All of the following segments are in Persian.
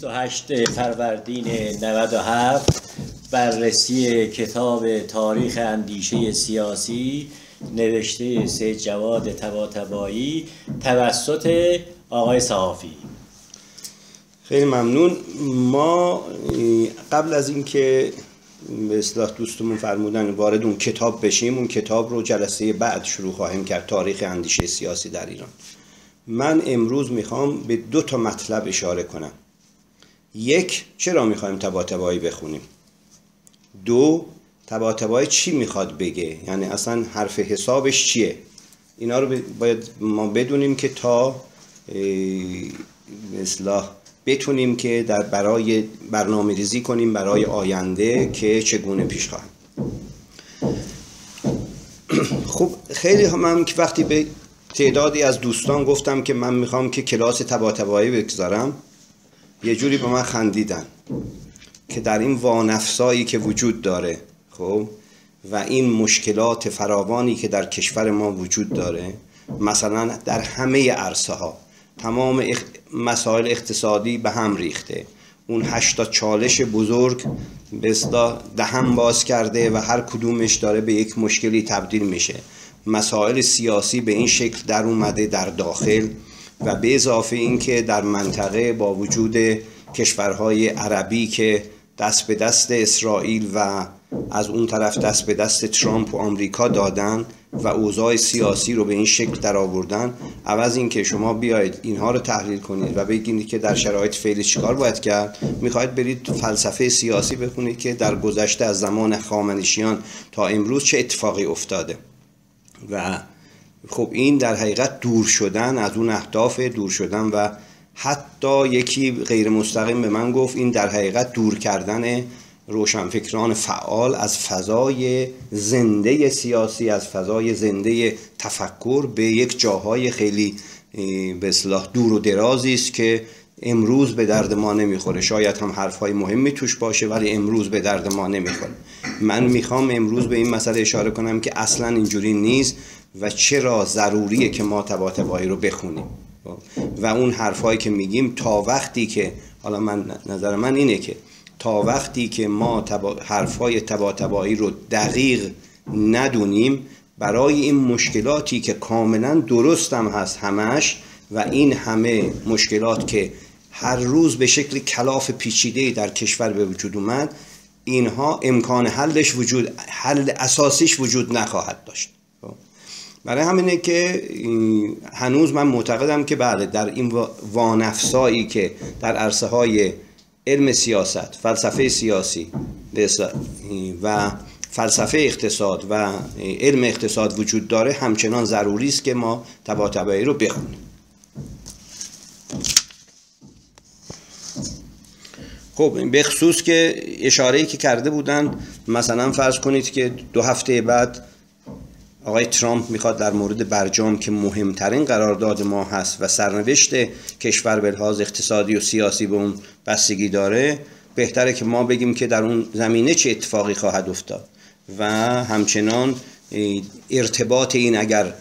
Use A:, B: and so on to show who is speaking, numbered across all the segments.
A: 28 فروردین 97 بررسی کتاب تاریخ اندیشه سیاسی نوشته سید جواد تباتبایی توسط آقای صحافی.
B: خیلی ممنون. ما قبل از اینکه به اصلاح دوستمون فرمودن وارد اون کتاب بشیم اون کتاب رو جلسه بعد شروع خواهیم کرد تاریخ اندیشه سیاسی در ایران. من امروز می‌خوام به دو تا مطلب اشاره کنم. یک چرا می‌خوایم تباتبایی بخونیم؟ دو تباتبایی چی می‌خواد بگه؟ یعنی اصلا حرف حسابش چیه؟ اینا رو باید ما بدونیم که تا اصلاح بتونیم که در برای برنامه ریزی کنیم برای آینده که چگونه پیش خواهیم. خب خیلی هم که وقتی به تعدادی از دوستان گفتم که من می‌خوام که کلاس تباتبایی بگذارم یه جوری به من خندیدن که در این وانفسایی که وجود داره خب؟ و این مشکلات فراوانی که در کشور ما وجود داره مثلا در همه عرصه ها تمام مسائل اقتصادی به هم ریخته. اون هشتا چالش بزرگ به دهم باز کرده و هر کدومش داره به یک مشکلی تبدیل میشه. مسائل سیاسی به این شکل در اومده در داخل. و به اضافه اینکه در منطقه با وجود کشورهای عربی که دست به دست اسرائیل و از اون طرف دست به دست ترامپ و آمریکا دادن و اوضاع سیاسی رو به این شکل در آوردن عوض اینکه شما بیاید اینها رو تحلیل کنید و بگید که در شرایط فعلی چیکار باید کرد می‌خواید برید فلسفه سیاسی بخونید که در گذشته از زمان خامنشیان تا امروز چه اتفاقی افتاده. و خب این در حقیقت دور شدن از اون اهداف دور شدن و حتی یکی غیر مستقیم به من گفت این در حقیقت دور کردن روشنفکران فعال از فضای زنده سیاسی از فضای زنده تفکر به یک جاهای خیلی به اصلاح دور و درازی است که امروز به درد ما نمی‌خوره. شاید هم حرفهای مهمی توش باشه ولی امروز به درد ما نمی‌خوره. من می‌خوام امروز به این مسئله اشاره کنم که اصلا اینجوری نیست. و چرا ضروریه که ما تباتبایی رو بخونیم؟ و اون حرفهایی که میگیم تا وقتی که حالا من نظر من اینه که تا وقتی که ما تبا حرفهای تباتبایی رو دقیق ندونیم برای این مشکلاتی که کاملا درستم هست همش و این همه مشکلات که هر روز به شکل کلاف پیچیده در کشور به وجود اومد اینها امکان حلش وجود حل اساسیش وجود نخواهد داشت. برای همینه که هنوز من معتقدم که بله در این وانفسایی که در عرصه های علم سیاست فلسفه سیاسی و فلسفه اقتصاد و علم اقتصاد وجود داره همچنان ضروری است که ما تباتبایی رو بخونیم. خب به خصوص که اشاره که کرده بودن مثلا فرض کنید که دو هفته بعد آقای ترامپ می‌خواد در مورد برجام که مهمترین قرارداد ما هست و سرنوشت کشور به لحاظ اقتصادی و سیاسی به اون بستگی داره بهتره که ما بگیم که در اون زمینه چه اتفاقی خواهد افتاد. و همچنان ارتباط این اگر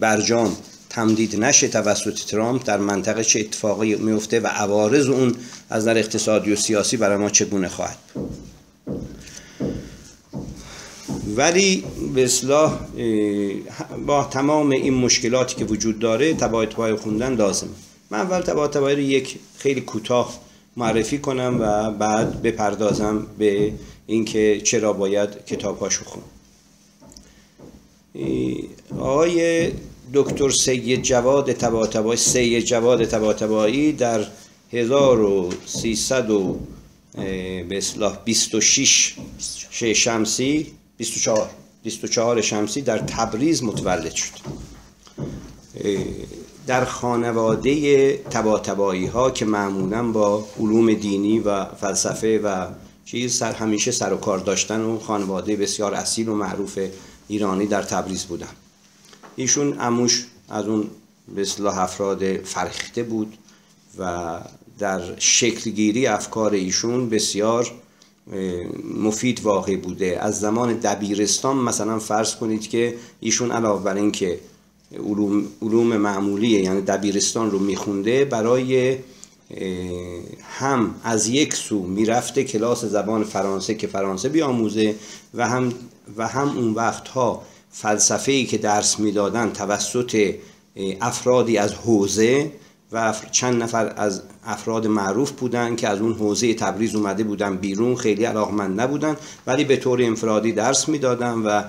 B: برجام تمدید نشه توسط ترامپ در منطقه چه اتفاقی میفته و عوارض اون از نظر اقتصادی و سیاسی برای ما چگونه خواهد ولی به اصلاح با تمام این مشکلاتی که وجود داره تبایت خوندن لازم من اول تبایت رو یک خیلی کوتاه معرفی کنم و بعد بپردازم به اینکه چرا باید کتابهاشو خون. آقای دکتر سید جواد تباتبایی سید جواد تباتبایی در 1300 و به اصلاح 26 شمسی 24 24 شمسی در تبریز متولد شد. در خانواده تباتبایی ها که معمولا با علوم دینی و فلسفه و چیز سر همیشه سر و کار داشتن و خانواده بسیار اصیل و معروف ایرانی در تبریز بودن. ایشون اموش از اون به اصلاح افراد فرخته بود و در شکلگیری افکار ایشون بسیار مفید واقع بوده. از زمان دبیرستان مثلا فرض کنید که ایشون علاوه بر اینکه علوم, علوم معمولیه یعنی دبیرستان رو میخونده برای هم از یک سو می‌رفته کلاس زبان فرانسه که فرانسه بیاموزه و هم و هم اون وقتها فلسفه ای که درس می‌دادن توسط افرادی از حوزه و چند نفر از افراد معروف بودن که از اون حوزه تبریز اومده بودن بیرون خیلی علاقمند نبودن ولی به طور انفرادی درس می‌دادن و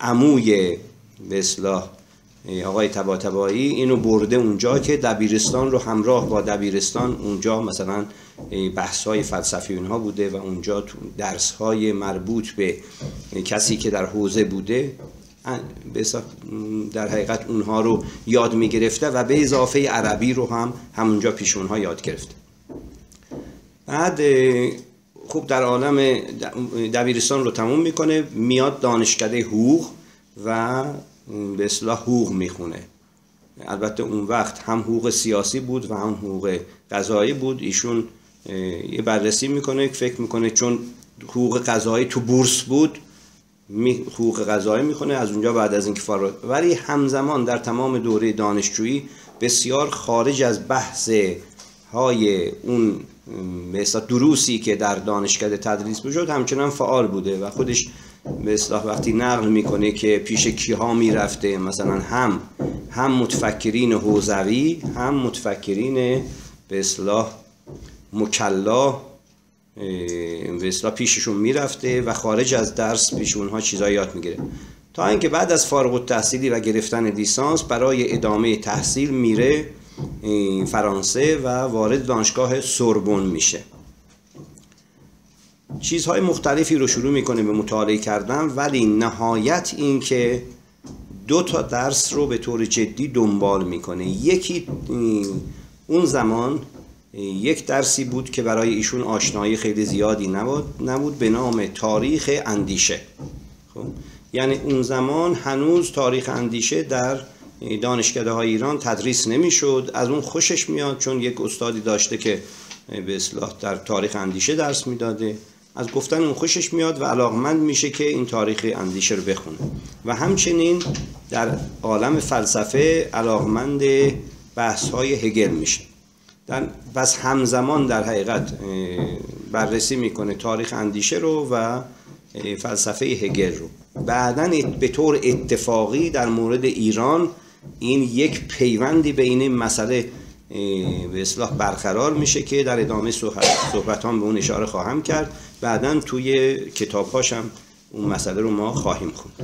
B: عموی به اصلاح آقای تباتبایی اینو برده اونجا که دبیرستان رو همراه با دبیرستان اونجا مثلا بحث های فلسفی اونها بوده و اونجا درس های مربوط به کسی که در حوزه بوده در حقیقت اونها رو یاد می گرفته و به اضافه عربی رو هم همونجا پیش اونها یاد گرفته. بعد خوب در عالم دبیرستان رو تموم می‌کنه میاد دانشکده حقوق و به اصلاح حقوق می‌خونه. البته اون وقت هم حقوق سیاسی بود و هم حقوق قضایی بود. ایشون یه بررسی می‌کنه فکر می‌کنه چون حقوق قضایی تو بورس بود حقوق قضایی می‌کنه از اونجا بعد از اینکه فارغ ولی همزمان در تمام دوره دانشجویی بسیار خارج از بحث های اون مثلا دروسی که در دانشکده تدریس بشد همچنان فعال بوده و خودش اصلاح وقتی نقل می‌کنه که پیش کیها می‌رفته مثلا هم هم متفکرین حوزوی هم متفکرین به اصلاح مکلا به پیششون می‌رفته و خارج از درس پیش اونها چیزا یاد می‌گیره. تا اینکه بعد از فارغ التحصیلی و گرفتن لیسانس برای ادامه تحصیل میره فرانسه و وارد دانشگاه سوربون میشه. چیزهای مختلفی رو شروع می‌کنه به مطالعه کردن ولی نهایت این که دو تا درس رو به طور جدی دنبال می‌کنه. یکی اون زمان یک درسی بود که برای ایشون آشنایی خیلی زیادی نبود, نبود به نام تاریخ اندیشه. خب؟ یعنی اون زمان هنوز تاریخ اندیشه در دانشکده های ایران تدریس نمی‌شد. از اون خوشش میاد چون یک استادی داشته که به اصلاح در تاریخ اندیشه درس می‌داده. از گفتن اون خوشش میاد و علاقمند میشه که این تاریخ اندیشه رو بخونه. و همچنین در عالم فلسفه علاقمند بحث های هگل میشه. بس همزمان در حقیقت بررسی می‌کنه تاریخ اندیشه رو و فلسفه هگل رو. بعدا به طور اتفاقی در مورد ایران این یک پیوندی بین این مسئله به اصلاح برقرار میشه که در ادامه صحبتان به اون اشاره خواهم کرد. بعدا توی کتابهاش هم اون مسئله رو ما خواهیم خوند.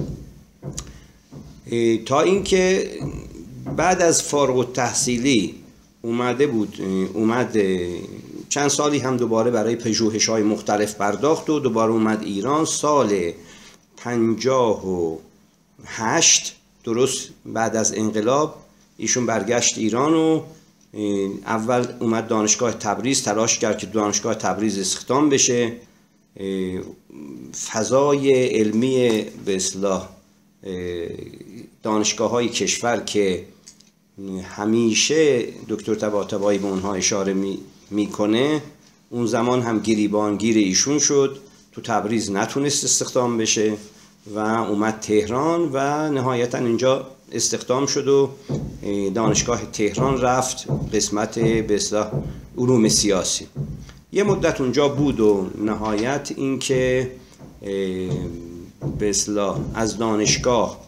B: تا اینکه بعد از فارغ التحصیلی اومده بود اومد چند سالی هم دوباره برای پژوهش های مختلف پرداخت و دوباره اومد ایران. سال پنجاه و هشت درست بعد از انقلاب ایشون برگشت ایران و اول اومد دانشگاه تبریز تلاش کرد که دانشگاه تبریز استخدام بشه. فضای علمی به اصلاح دانشگاه های کشور که همیشه دکتر تباتبایی به اونها اشاره می‌کنه. اون زمان هم گریبانگیر ایشون شد. تو تبریز نتونست استخدام بشه و اومد تهران و نهایتا اینجا استخدام شد و دانشگاه تهران رفت قسمت به علوم سیاسی. یه مدت اونجا بود و نهایت اینکه به از دانشگاه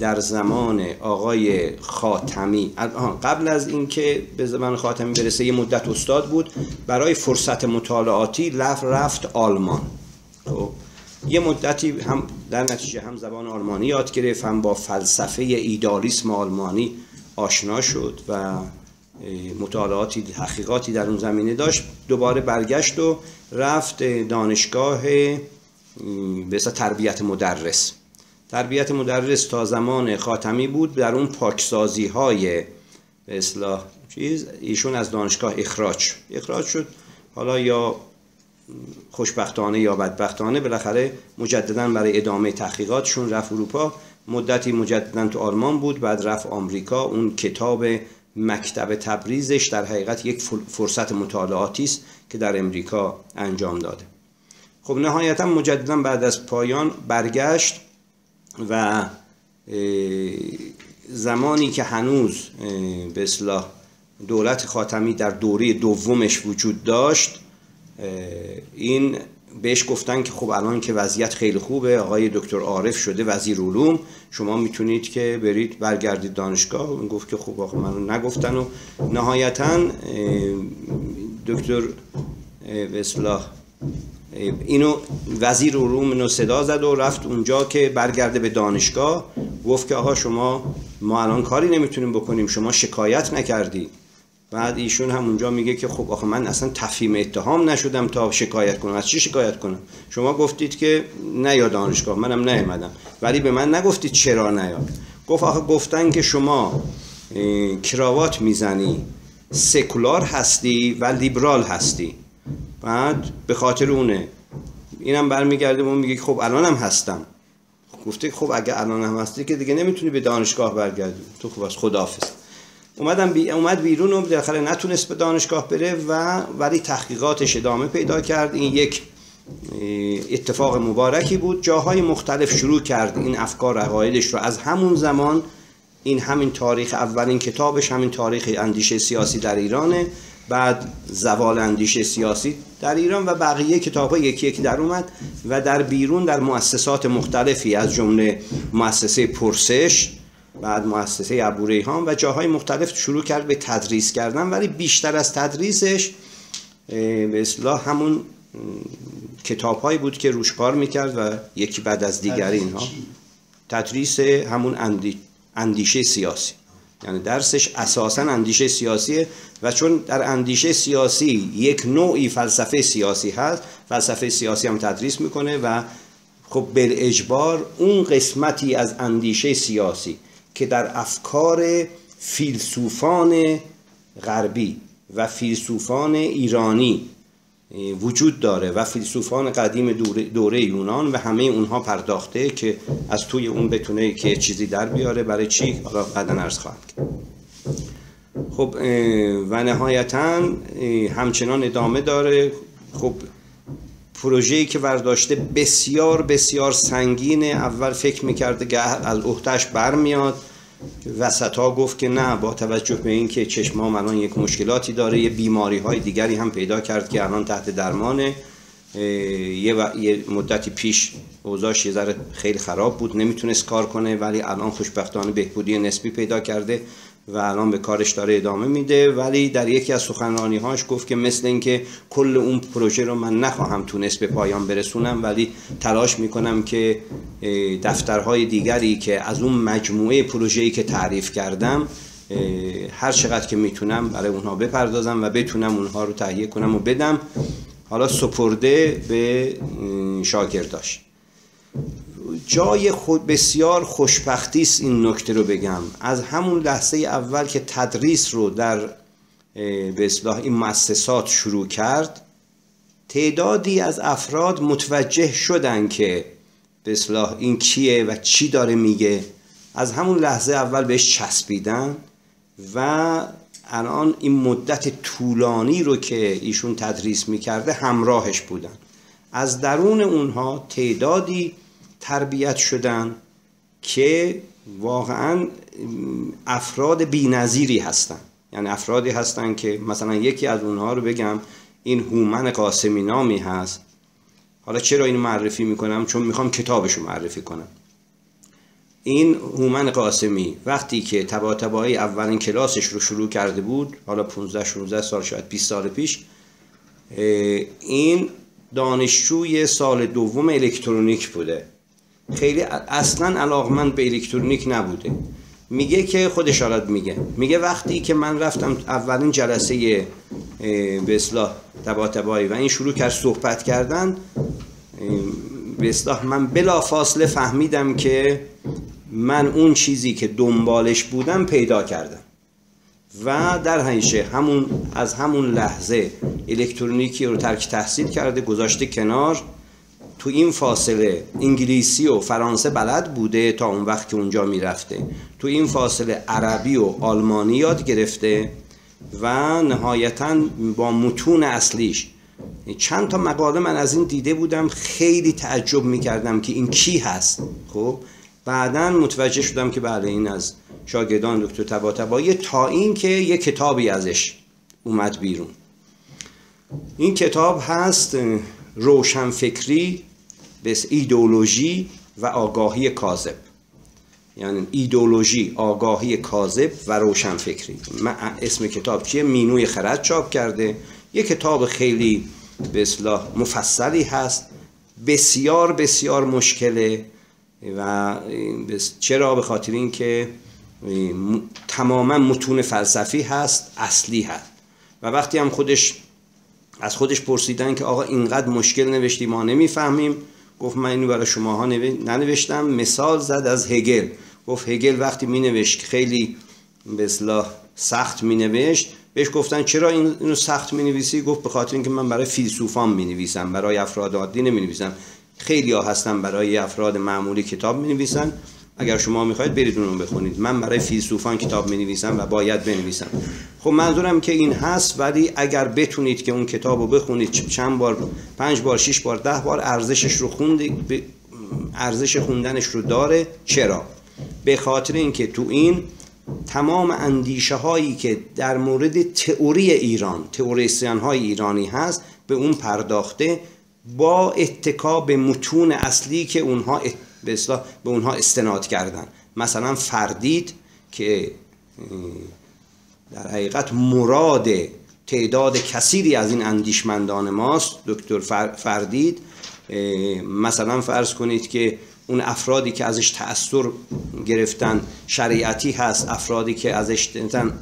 B: در زمان آقای خاتمی. قبل از اینکه به زمان خاتمی برسه یه مدت استاد بود. برای فرصت مطالعاتی لف رفت آلمان. خب یه مدتی هم در نتیجه هم زبان آلمانی یاد گرفت هم با فلسفه ایدالیسم آلمانی آشنا شد و مطالعاتی تحقیقاتی در اون زمینه داشت. دوباره برگشت و رفت دانشگاه به تربیت مدرس. تربیت مدرس تا زمان خاتمی بود در اون پاکسازی های به اصلاح چیز ایشون از دانشگاه اخراج. اخراج شد. حالا یا خوشبختانه یا بدبختانه بالاخره مجددا برای ادامه تحقیقاتشون رفت اروپا. مدتی مجددا تو آلمان بود بعد رفت آمریکا. اون کتاب مکتب تبریزش در حقیقت یک فرصت مطالعاتی است که در امریکا انجام داده. خب نهایتا مجددا بعد از پایان برگشت. و زمانی که هنوز به اصلاح دولت خاتمی در دوره دومش وجود داشت این بهش گفتن که خب الان که وضعیت خیلی خوبه آقای دکتر عارف شده وزیر علوم شما می‌تونید که برید برگردید دانشگاه. اون گفت که خب آقا منو نگفتن و نهایتا دکتر اصلاح اینو وزیر علوم اینو صدا زد و رفت اونجا که برگرده به دانشگاه. گفت که آقا شما ما الان کاری نمی‌تونیم بکنیم شما شکایت نکردی. بعد ایشون هم اونجا میگه که خب آخه من اصلا تفهیم اتهام نشدم تا شکایت کنم. از چی شکایت کنم؟ شما گفتید که نیا دانشگاه منم نیومدم. ولی به من نگفتید چرا نیاد. گفت آخه گفتن که شما کراوات می‌زنی سکولار هستی و لیبرال هستی. بعد به خاطر اونه. اینم برمیگرده و میگه خب الانم هستم. گفته خب اگه الان هم هستی که دیگه نمی‌تونی به دانشگاه برگردی. تو خب از خداحافظ. اومدم بی... اومد بیرون و بالاخره نتونست به دانشگاه بره و ولی تحقیقاتش ادامه پیدا کرد. این یک اتفاق مبارکی بود. جاهای مختلف شروع کرد این افکار عقایدش رو. از همون زمان این همین تاریخ اولین کتابش همین تاریخ اندیشه سیاسی در ایرانه. بعد زوال اندیشه سیاسی در ایران و بقیه کتاب ها یکی یکی در اومد و در بیرون در مؤسسات مختلفی از جمله مؤسسه پرسش بعد مؤسسه ابو ریحان و جاهای مختلف شروع کرد به تدریس کردن ولی بیشتر از تدریسش به اصلاح همون کتاب هایی بود که روش کار می‌کرد و یکی بعد از دیگری اینها. تدریس همون اندیشه سیاسی. یعنی درسش اساسا اندیشه سیاسیه و چون در اندیشه سیاسی یک نوعی فلسفه سیاسی هست فلسفه سیاسی هم تدریس می‌کنه و خب اجبار اون قسمتی از اندیشه سیاسی که در افکار فیلسوفان غربی و فیلسوفان ایرانی وجود داره و فیلسوفان قدیم دوره, یونان و همه اونها پرداخته که از توی اون بتونه که چیزی در بیاره برای چی؟ بعدا ارز خواهم کرد. خب و نهایتا همچنان ادامه داره. خب پروژه‌ای که ورداشته بسیار بسیار سنگینه. اول فکر می‌کرده که از احتش برمیاد. وسط ها گفت که نه با توجه به اینکه چشمام الان یک مشکلاتی داره یه بیماری های دیگری هم پیدا کرد که الان تحت درمانه. یه, یه مدتی پیش اوضاعش یه ذره خیلی خراب بود نمی‌تونست کار کنه ولی الان خوشبختانه بهبودی نسبی پیدا کرده. و الان به کارش داره ادامه میده. ولی در یکی از سخنرانی هاش گفت که مثل اینکه کل اون پروژه رو من نخواهم تونست به پایان برسونم ولی تلاش می‌کنم که دفترهای دیگری که از اون مجموعه پروژه‌ای که تعریف کردم هر چقدر که می‌تونم برای اونها بپردازم و بتونم اونها رو تهیه کنم و بدم. حالا سپرده به شاگرداش. جای خود بسیار خوشبختی است این نکته رو بگم. از همون لحظه اول که تدریس رو در به این مؤسسات شروع کرد تعدادی از افراد متوجه شدن که به این کیه و چی داره میگه. از همون لحظه اول بهش چسبیدن و الان این مدت طولانی رو که ایشون تدریس می‌کرده همراهش بودن. از درون اونها تعدادی تربیت شدن که واقعا افراد بینظیری هستن. یعنی افرادی هستن که مثلا یکی از اونها رو بگم این هومن قاسمی نامی هست. حالا چرا اینو معرفی می‌کنم؟ چون می‌خوام کتابشو معرفی کنم. این هومن قاسمی وقتی که تبا تبایی اولین کلاسش رو شروع کرده بود حالا 15 16 سال شاید 20 سال پیش این دانشجوی سال دوم الکترونیک بوده. خیلی اصلا علاقمند به الکترونیک نبوده. میگه که خودش حالت میگه. میگه وقتی که من رفتم اولین جلسه به اصلاح تبا تبایی و این شروع کرد صحبت کردن به اصلاح من بلا فاصله فهمیدم که من اون چیزی که دنبالش بودم پیدا کردم. و در همیشه همون از همون لحظه الکترونیکی رو ترک تحصیل کرده گذاشته کنار. تو این فاصله انگلیسی و فرانسه بلد بوده تا اون وقت که اونجا می‌رفته. تو این فاصله عربی و آلمانی یاد گرفته و نهایتا با متون اصلیش. چند تا مقاله من از این دیده بودم خیلی تعجب می‌کردم که این کی هست. خب بعدا متوجه شدم که بله این از شاگردان دکتر طباطبایی تا اینکه یه کتابی ازش اومد بیرون. این کتاب هست روشنفکری به ایدولوژی و آگاهی کاذب. یعنی ایدولوژی آگاهی کاذب و روشنفکری. اسم کتاب چیه؟ مینوی خرد چاپ کرده. یه کتاب خیلی به اصلاح مفصلی هست. بسیار بسیار مشکله و چرا؟ به خاطر اینکه تماما متون فلسفی هست اصلی هست. و وقتی هم خودش از خودش پرسیدن که آقا اینقدر مشکل نوشتی ما نمی‌فهمیم. گفت من اینو برای شماها ننوشتم. مثال زد از هگل. گفت هگل وقتی می نوشت خیلی به اصلاح سخت می نوشت بهش گفتن چرا اینو سخت می نویسی گفت به خاطر اینکه من برای فیلسوفان می نویسم برای افراد عادی نمی نویسم خیلی ها هستن برای افراد معمولی کتاب می نویسن اگر شما می‌خواید برید اونو بخونید. من برای فیلسوفان کتاب می نویسم و باید بنویسم. خب منظورم که این هست ولی اگر بتونید که اون کتاب رو بخونید چند بار پنج بار شش بار ده بار ارزشش رو خوندید ارزش خوندنش رو داره. چرا؟ به خاطر اینکه تو این تمام اندیشه هایی که در مورد تئوری ایران تئوریسین های ایرانی هست به اون پرداخته با اتکا به متون اصلی که اونها به, به اونها استناد کردن. مثلا فردید که در حقیقت مراد تعداد کثیری از این اندیشمندان ماست دکتر فردید مثلا فرض کنید که اون افرادی که ازش تأثیر گرفتن شریعتی هست افرادی که ازش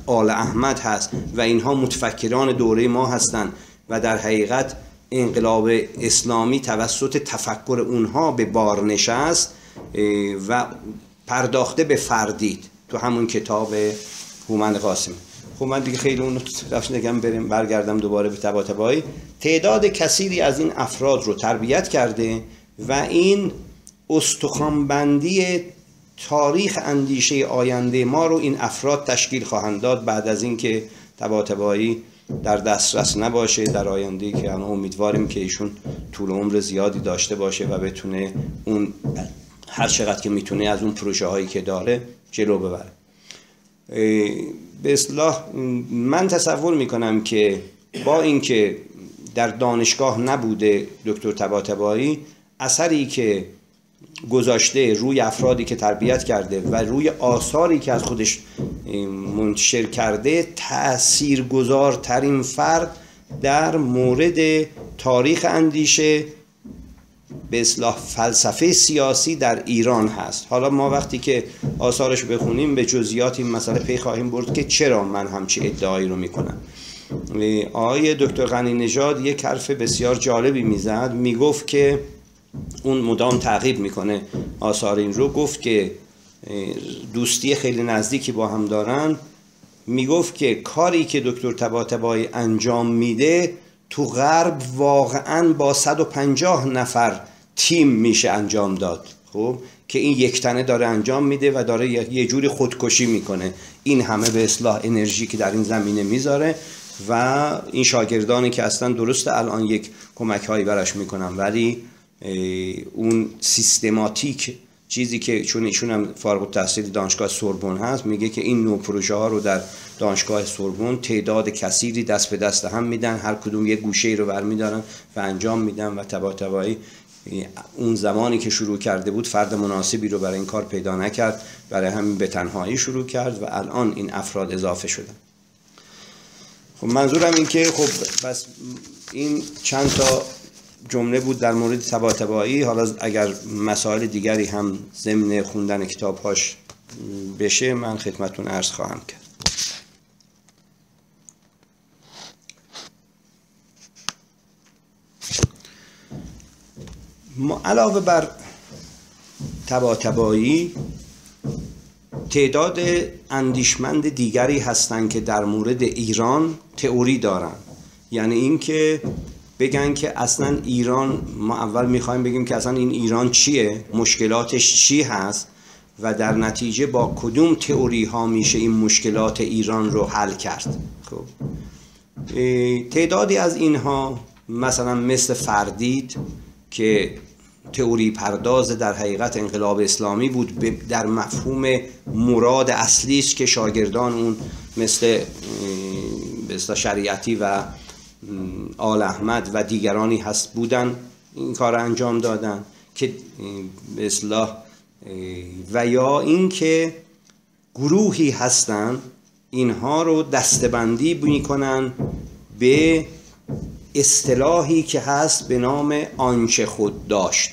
B: آل احمد هست و اینها متفکران دوره ما هستند و در حقیقت انقلاب اسلامی توسط تفکر اونها به بار نشست و پرداخته به فردید تو همون کتاب هومن قاسم. خب من دیگه خیلی اون رفت نگم بریم برگردم دوباره به تبا تعداد کثیری از این افراد رو تربیت کرده و این استخوانبندی تاریخ اندیشه آینده ما رو این افراد تشکیل خواهند داد بعد از اینکه تباتبایی در دسترس نباشه. در آینده که الان امیدواریم که ایشون طول عمر زیادی داشته باشه و بتونه اون هر چقدر که می‌تونه از اون پروژه هایی که داره جلو ببره. به اصلاح من تصور می‌کنم که با اینکه در دانشگاه نبوده دکتر تباتبایی اثری که گذاشته روی افرادی که تربیت کرده و روی آثاری که از خودش منتشر کرده تأثیر گذارترین فرد در مورد تاریخ اندیشه به اصلاح فلسفه سیاسی در ایران هست. حالا ما وقتی که آثارش بخونیم به جزئیات این مسئله پی خواهیم برد که چرا من همچی ادعایی رو می‌کنم. آقای دکتر غنی نژاد یک حرف بسیار جالبی می‌زد. می‌گفت که اون مدام تعقیب می‌کنه. آثار این رو گفت که دوستی خیلی نزدیکی با هم دارن. می‌گفت که کاری که دکتر تباتبایی انجام میده تو غرب واقعا با 150 نفر تیم میشه انجام داد. خب؟ که این یک تنه داره انجام میده و داره یه جوری خودکشی می‌کنه. این همه به اصلاح انرژی که در این زمینه می‌ذاره و این شاگردانی که اصلا درست الان یک کمک هایی براش می‌کنن ولی اون سیستماتیک چیزی که چون ایشون هم فارغ التحصیل دانشگاه سوربن هست میگه که این نوع پروژه ها رو در دانشگاه سوربن تعداد کثیری دست به دست هم میدن هر کدوم یه گوشه ای رو برمیدارن و انجام میدن و تبا تبایی اون زمانی که شروع کرده بود فرد مناسبی رو برای این کار پیدا نکرد برای همین به تنهایی شروع کرد و الان این افراد اضافه شدن. خب منظورم این که خب بس این چند تا جمله بود در مورد تبا حالا اگر مسائل دیگری هم ضمن خوندن کتابهاش بشه من خدمتون عرض خواهم کرد. ما علاوه بر تبا تعداد اندیشمند دیگری هستند که در مورد ایران تئوری دارند. یعنی اینکه بگن که اصلا ایران ما اول می‌خوایم بگیم که اصلا این ایران چیه؟ مشکلاتش چی هست؟ و در نتیجه با کدوم تئوری ها میشه این مشکلات ایران رو حل کرد؟ خب. تعدادی از اینها مثلا مثل فردید که تئوری پرداز در حقیقت انقلاب اسلامی بود در مفهوم مراد اصلی است که شاگردان اون مثل شریعتی و آل احمد و دیگرانی هست بودن این کار انجام دادن که به اصلاح و یا اینکه گروهی هستن اینها رو دستبندی می‌کنن به اصطلاحی که هست به نام آنچه خود داشت.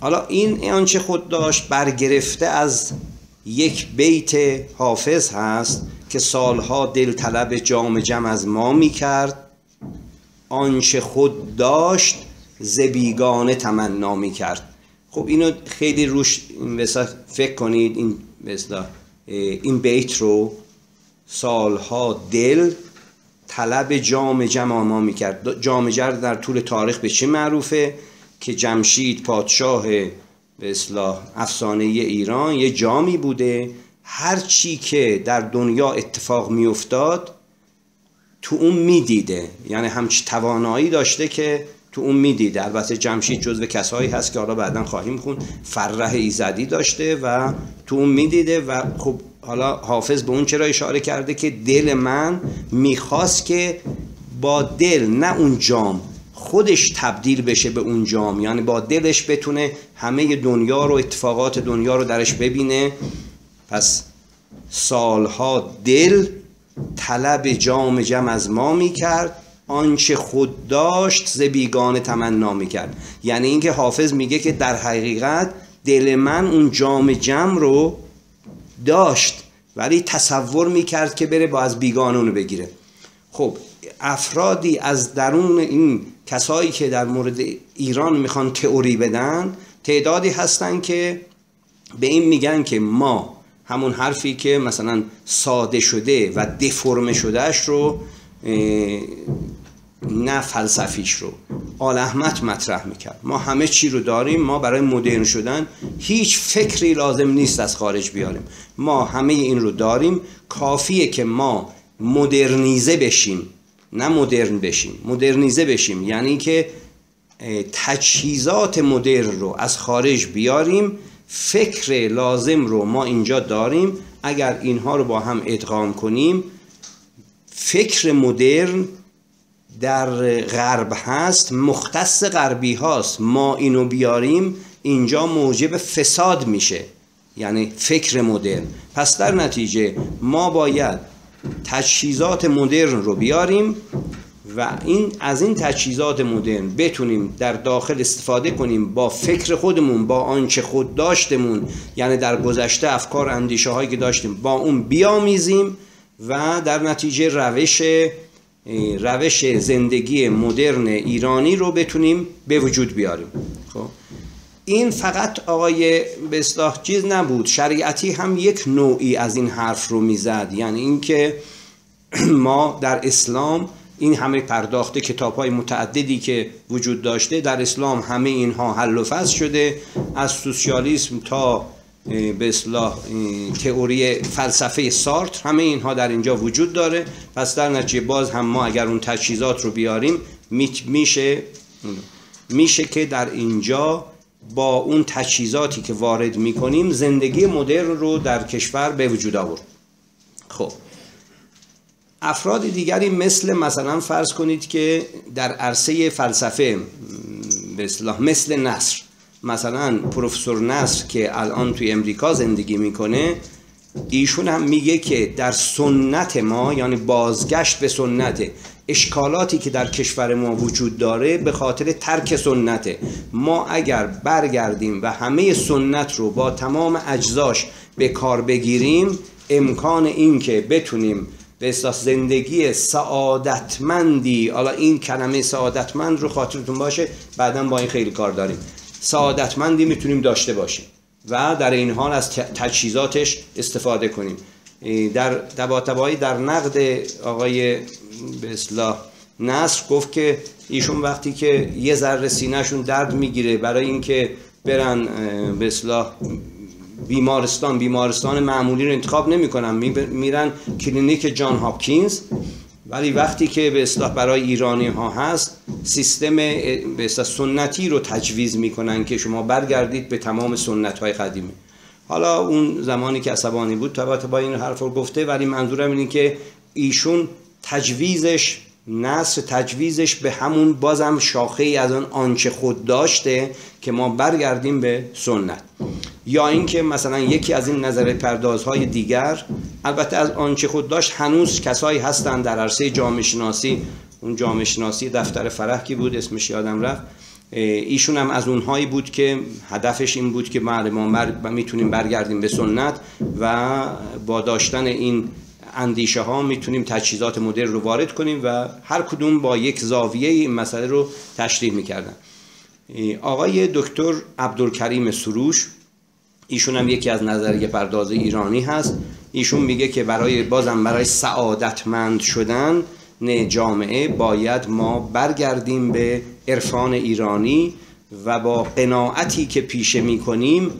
B: حالا این آنچه خود داشت برگرفته از یک بیت حافظ هست که سالها دل طلب جام جم از ما می کرد آنچه خود داشت زبیگانه تمنا می کرد خب اینو خیلی روش فکر کنید این این بیت رو سالها دل طلب جام جم ما می‌کرد. جام جر در طول تاریخ به چه معروفه؟ که جمشید پادشاه به اصلاح افسانه ایران یه جامی بوده هر چی که در دنیا اتفاق میافتاد تو اون می‌دیده. یعنی همچی توانایی داشته که تو اون می‌دیده. البته جمشید جزو کسایی هست که حالا بعدا خواهیم خون فرح ایزدی داشته و تو اون می‌دیده و خب حالا حافظ به اون چرا اشاره کرده که دل من می‌خواست که با دل نه اون جام خودش تبدیل بشه به اون جام. یعنی با دلش بتونه همه دنیا رو اتفاقات دنیا رو درش ببینه. پس سالها دل طلب جام جم از ما می‌کرد آنچه خود داشت ز بیگانه تمنا می‌کرد. یعنی اینکه حافظ میگه که در حقیقت دل من اون جام جم رو داشت ولی تصور می‌کرد که بره با از بیگانه اونو بگیره. خب افرادی از درون این کسایی که در مورد ایران می‌خوان تئوری بدن تعدادی هستن که به این میگن که ما همون حرفی که مثلا ساده شده و دفرمه شدهش رو نه فلسفیش رو. آل احمد مطرح می‌کرد. ما همه چی رو داریم ما برای مدرن شدن هیچ فکری لازم نیست از خارج بیاریم. ما همه این رو داریم. کافیه که ما مدرنیزه بشیم. نه مدرن بشیم مدرنیزه بشیم. یعنی که تجهیزات مدرن رو از خارج بیاریم فکر لازم رو ما اینجا داریم. اگر اینها رو با هم ادغام کنیم فکر مدرن در غرب هست مختص غربی هاست. ما اینو بیاریم اینجا موجب فساد میشه. یعنی فکر مدرن. پس در نتیجه ما باید تجهیزات مدرن رو بیاریم. و این از این تجهیزات مدرن بتونیم در داخل استفاده کنیم با فکر خودمون با آنچه خود داشتمون یعنی در گذشته افکار اندیشه هایی که داشتیم با اون بیامیزیم و در نتیجه روش روش زندگی مدرن ایرانی رو بتونیم به وجود بیاریم. خب؟ این فقط آقای به چیز نبود. شریعتی هم یک نوعی از این حرف رو می‌زد. یعنی اینکه ما در اسلام این همه پرداخته کتاب های متعددی که وجود داشته در اسلام همه اینها حل و فصل شده. از سوسیالیسم تا به اصلاح تئوری فلسفه سارت همه اینها در اینجا وجود داره. پس در نتیجه باز هم ما اگر اون تجهیزات رو بیاریم میشه میشه که در اینجا با اون تجهیزاتی که وارد می‌کنیم زندگی مدرن رو در کشور به وجود آورد. خب. افراد دیگری مثل مثلا فرض کنید که در عرصه فلسفه مثل نصر مثلا پروفسور نصر که الان توی امریکا زندگی می‌کنه ایشون هم میگه که در سنت ما یعنی بازگشت به سنت اشکالاتی که در کشور ما وجود داره به خاطر ترک سنته ما اگر برگردیم و همه سنت رو با تمام اجزاش به کار بگیریم امکان این که بتونیم به احساس زندگی سعادتمندی. حالا این کلمه سعادتمند رو خاطرتون باشه بعدا با این خیلی کار داریم. سعادتمندی می‌تونیم داشته باشیم و در این حال از تجهیزاتش استفاده کنیم. در تبایی در نقد آقای به اصلاح نصر گفت که ایشون وقتی که یه ذره سینهشون درد می‌گیره برای اینکه برن به اصطلاح بیمارستان بیمارستان معمولی رو انتخاب نمی‌کنن. میرن کلینیک جان هاپکینز. ولی وقتی که به اصطلاح برای ایرانی ها هست سیستم به سنتی رو تجویز می‌کنن که شما برگردید به تمام سنت های قدیمی. حالا اون زمانی که عصبانی بود طباطبایی این حرف رو گفته ولی منظورم اینه که ایشون تجویزش نصر تجویزش به همون بازم شاخه ای از آن آنچه خود داشته که ما برگردیم به سنت. یا اینکه مثلا یکی از این نظر پردازهای دیگر البته از آنچه خود داشت هنوز کسایی هستند در عرصه جامعه شناسی. اون جامعه شناسی دفتر فرح کی بود؟ اسمش یادم رفت. ایشون هم از اونهایی بود که هدفش این بود که ما می‌تونیم برگردیم به سنت و با داشتن این اندیشه ها می‌تونیم تجهیزات مدرن رو وارد کنیم و هر کدوم با یک زاویه این مسئله رو تشریح می‌کردن. آقای دکتر عبدالکریم سروش ایشون هم یکی از نظریه پرداز ایرانی هست. ایشون میگه که برای بازم برای سعادتمند شدن نه جامعه باید ما برگردیم به عرفان ایرانی و با قناعتی که پیشه می‌کنیم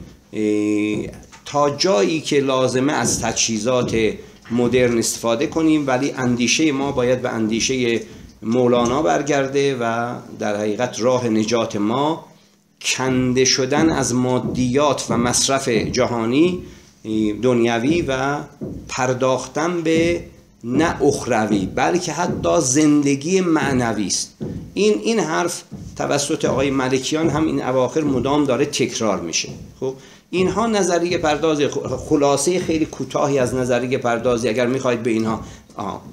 B: تا جایی که لازمه از تجهیزات مدرن استفاده کنیم ولی اندیشه ما باید به اندیشه مولانا برگرده و در حقیقت راه نجات ما کنده شدن از مادیات و مصرف جهانی دنیوی و پرداختن به نه اخروی بلکه حتی زندگی معنوی است. این این حرف توسط آقای ملکیان هم این اواخر مدام داره تکرار میشه. خب اینها نظریه پرداز خلاصه خیلی کوتاهی از نظریه پردازی اگر می‌خواید به اینها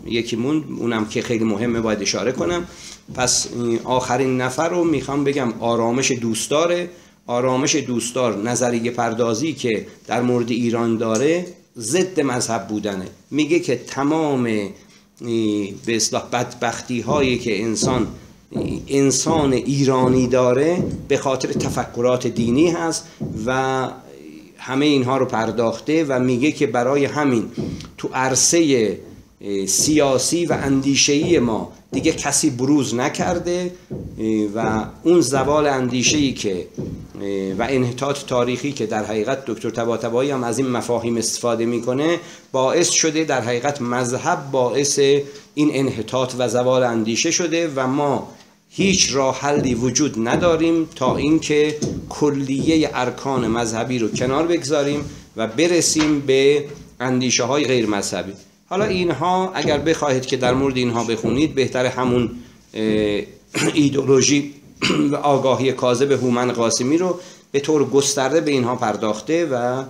B: یکی مون اونم که خیلی مهمه باید اشاره کنم. پس آخرین نفر رو می‌خوام بگم آرامش دوستداره آرامش دوستدار نظریه پردازی که در مورد ایران داره ضد مذهب بودنه. میگه که تمام به اصلاح بدبختی هایی که انسان انسان ایرانی داره به خاطر تفکرات دینی هست و همه اینها رو پرداخته و میگه که برای همین تو عرصه سیاسی و اندیشهی ما دیگه کسی بروز نکرده و اون زوال اندیشهی که و انحطاط تاریخی که در حقیقت دکتر تباتبایی هم از این مفاهیم استفاده می‌کنه باعث شده در حقیقت مذهب باعث این انحطاط و زوال اندیشه شده و ما هیچ راه حلی وجود نداریم تا اینکه کلیه ارکان مذهبی رو کنار بگذاریم و برسیم به اندیشه های غیر مذهبی. حالا اینها اگر بخواهید که در مورد اینها بخونید بهتر همون ایدولوژی و آگاهی کاذب هومن قاسمی رو به طور گسترده به اینها پرداخته و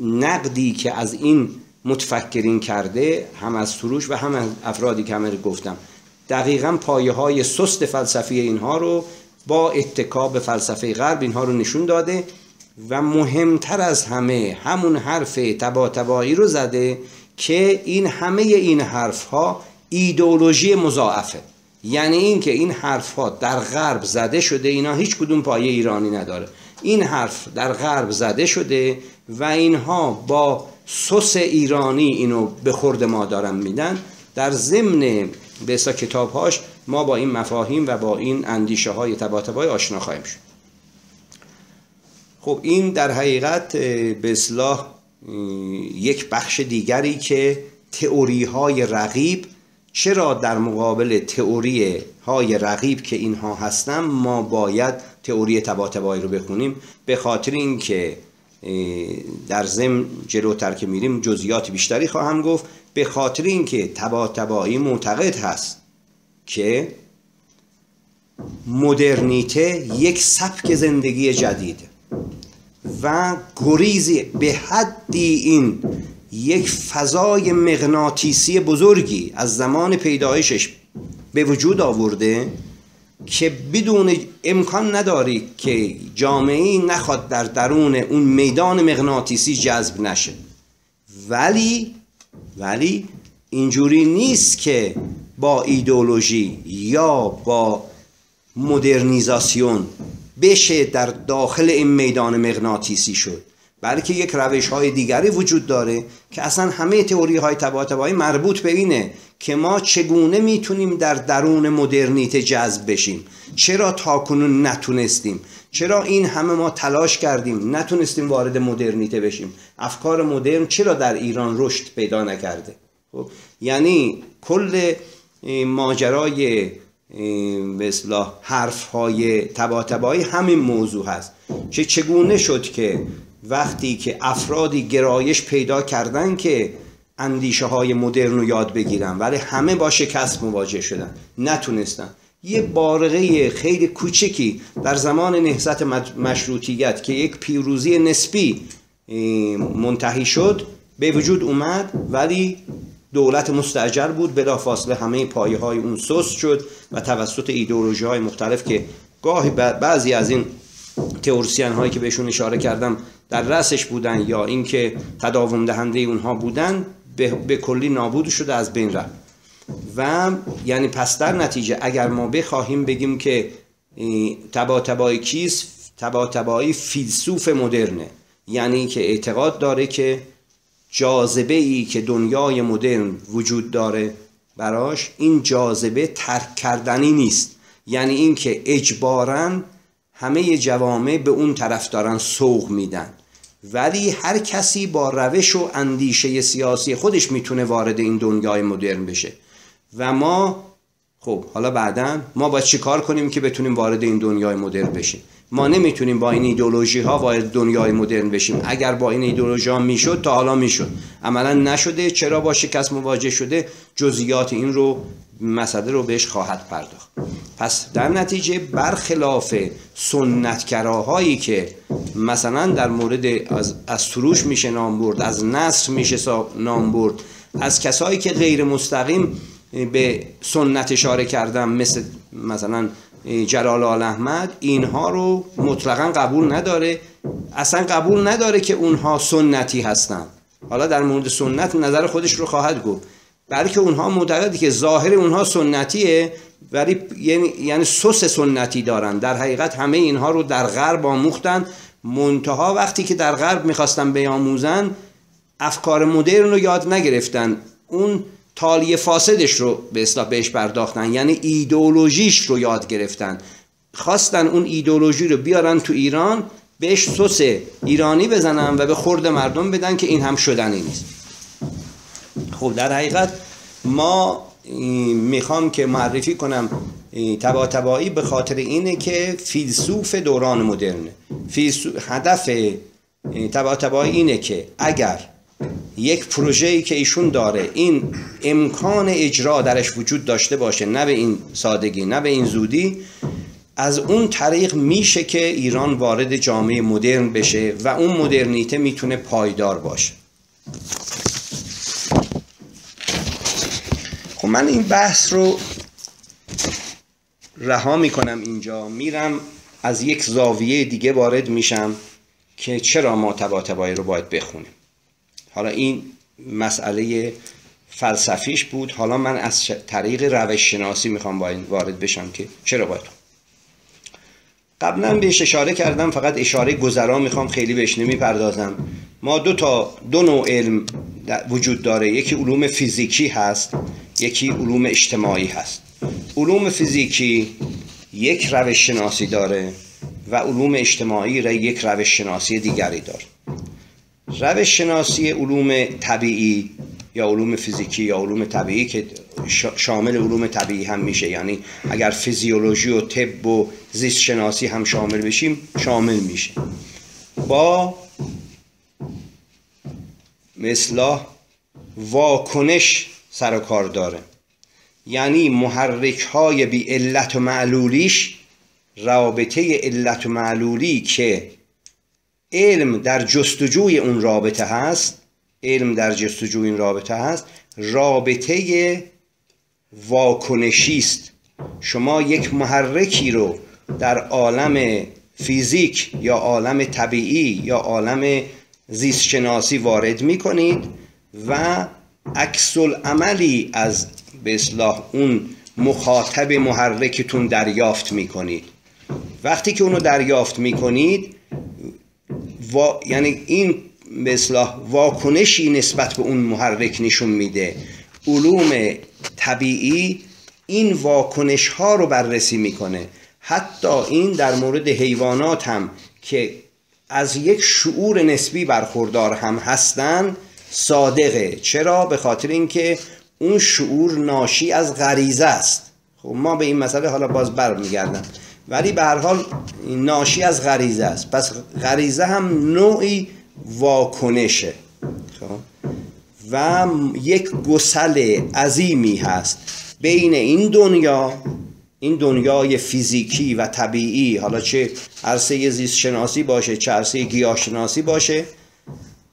B: نقدی که از این متفکرین کرده هم از سروش و هم از افرادی که همه گفتم. دقیقا پایه های سست فلسفی اینها رو با اتکا به فلسفه غرب اینها رو نشون داده و مهمتر از همه همون حرف تبا تبایی رو زده که این همه این حرف ها ایدئولوژی مضاعفه. یعنی اینکه این حرف ها در غرب زده شده اینا هیچ کدوم پایه ایرانی نداره. این حرف در غرب زده شده و اینها با سس ایرانی اینو به خورد ما دارن میدن. در ضمن به کتابهاش ما با این مفاهیم و با این اندیشه های تباتبای آشنا خواهیم شد. خب این در حقیقت به اصلاح یک بخش دیگری که تئوری های رقیب چرا در مقابل تئوری های رقیب که اینها هستن ما باید تئوری تباتبایی رو بخونیم؟ به خاطر اینکه در ضمن جلوتر که میریم جزئیات بیشتری خواهم گفت. به خاطر اینکه تباتبایی معتقد هست که مدرنیته یک سبک زندگی جدید و گریزی به حدی این یک فضای مغناطیسی بزرگی از زمان پیدایشش به وجود آورده که بدون امکان نداری که جامعه نخواد در درون اون میدان مغناطیسی جذب نشه. ولی ولی اینجوری نیست که با ایدولوژی یا با مدرنیزاسیون بشه در داخل این میدان مغناطیسی شد. بلکه یک روش های دیگری وجود داره که اصلا همه تئوری های تباتبایی مربوط به اینه که ما چگونه می‌تونیم در درون مدرنیته جذب بشیم. چرا تاکنون نتونستیم؟ چرا این همه ما تلاش کردیم؟ نتونستیم وارد مدرنیته بشیم. افکار مدرن چرا در ایران رشد پیدا نکرده؟ خب یعنی کل ماجرای به حرف های تبا همین موضوع هست. چه چگونه شد که وقتی که افرادی گرایش پیدا کردن که اندیشه های مدرن رو یاد بگیرن ولی همه با شکست مواجه شدن نتونستن. یه بارقه خیلی کوچکی در زمان نهضت مشروطیت که یک پیروزی نسبی منتهی شد به وجود اومد ولی دولت مستجر بود بلا فاصله همه پایه های اون سست شد و توسط ایدئولوژی های مختلف که گاهی بعضی از این تئوریسین هایی که بهشون اشاره کردم در رأسش بودن یا اینکه تداوم دهنده اونها بودن به, کلی نابود شده از بین رفت. و یعنی پس در نتیجه اگر ما بخواهیم بگیم که تبا تبایی کیست؟ تبا تبایی فیلسوف مدرنه. یعنی که اعتقاد داره که جاذبه ای که دنیای مدرن وجود داره براش این جاذبه ترک کردنی نیست. یعنی اینکه اجبارا همه جوامع به اون طرف دارن سوق میدن. ولی هر کسی با روش و اندیشه سیاسی خودش می‌تونه وارد این دنیای مدرن بشه. و ما خب حالا بعدا ما باید چیکار کنیم که بتونیم وارد این دنیای مدرن بشیم؟ ما نمی‌تونیم با این ایدولوژی ها وارد دنیای مدرن بشیم. اگر با این ایدولوژی ها می‌شد تا حالا می‌شد. عملا نشده چرا با شکست مواجه شده؟ جزئیات این رو مسئله رو بهش خواهد پرداخت. پس در نتیجه برخلاف سنتگراهایی که مثلا در مورد از, از سروش میشه نام برد از نصر میشه نام برد از کسایی که غیر مستقیم به سنت اشاره کردم مثل مثلا جلال آل احمد اینها رو مطلقا قبول نداره. اصلا قبول نداره که اونها سنتی هستن. حالا در مورد سنت نظر خودش رو خواهد گفت. بلکه اونها معتقدی که ظاهر اونها سنتیه ولی یعنی یعنی سس سنتی دارن. در حقیقت همه اینها رو در غرب آموختن. منتها وقتی که در غرب می‌خواستن بیاموزن افکار مدرن رو یاد نگرفتن. اون تالی فاسدش رو به اصلاح بهش پرداختن یعنی ایدولوژیش رو یاد گرفتن. خواستن اون ایدولوژی رو بیارن تو ایران بهش سس ایرانی بزنن و به خورد مردم بدن که این هم شدنی نیست. خب در حقیقت ما می‌خوام که معرفی کنم تبا تبایی به خاطر اینه که فیلسوف دوران مدرنه هدف تبا تبایی اینه که اگر یک پروژه‌ای که ایشون داره. این امکان اجرا درش وجود داشته باشه نه به این سادگی نه به این زودی. از اون طریق میشه که ایران وارد جامعه مدرن بشه و اون مدرنیته می‌تونه پایدار باشه. خب من این بحث رو رها می‌کنم اینجا. میرم از یک زاویه دیگه وارد میشم که چرا ما تبا رو باید بخونیم. حالا این مسئله فلسفیش بود. حالا من از طریق روش شناسی می‌خوام با این وارد بشم که چرا باید؟ قبلا بهش اشاره کردم فقط اشاره گذرا می‌خوام خیلی بهش نمی‌پردازم. ما دو تا دو نوع علم وجود داره. یکی علوم فیزیکی هست یکی علوم اجتماعی هست. علوم فیزیکی یک روش شناسی داره و علوم اجتماعی را یک روش شناسی دیگری داره. روش شناسی علوم طبیعی یا علوم فیزیکی یا علوم طبیعی که شامل علوم طبیعی هم میشه. یعنی اگر فیزیولوژی و طب و زیست شناسی هم شامل بشیم شامل میشه. با مثلا واکنش سر کار داره. یعنی محرک های بی علت و معلولیش رابطه علت و معلولی که علم در جستجوی اون رابطه هست علم در جستجوی این رابطه هست رابطه واکنشی است. شما یک محرکی رو در عالم فیزیک یا عالم طبیعی یا عالم زیست شناسی وارد می کنید و عکس عملی از به اصلاح اون مخاطب محرکتون دریافت می کنید وقتی که اونو دریافت می کنید یعنی این به واکنشی نسبت به اون محرک نشون میده. علوم طبیعی این واکنش ها رو بررسی می‌کنه. حتی این در مورد حیوانات هم که از یک شعور نسبی برخوردار هم هستن صادقه. چرا؟ به خاطر اینکه اون شعور ناشی از غریزه است. خب ما به این مسئله حالا باز برمیگردم. ولی به هر حال ناشی از غریزه است. پس غریزه هم نوعی واکنشه. خب؟ و یک گسل عظیمی هست بین این دنیا این دنیای فیزیکی و طبیعی. حالا چه عرصه زیست شناسی باشه چه عرصه گیاه شناسی باشه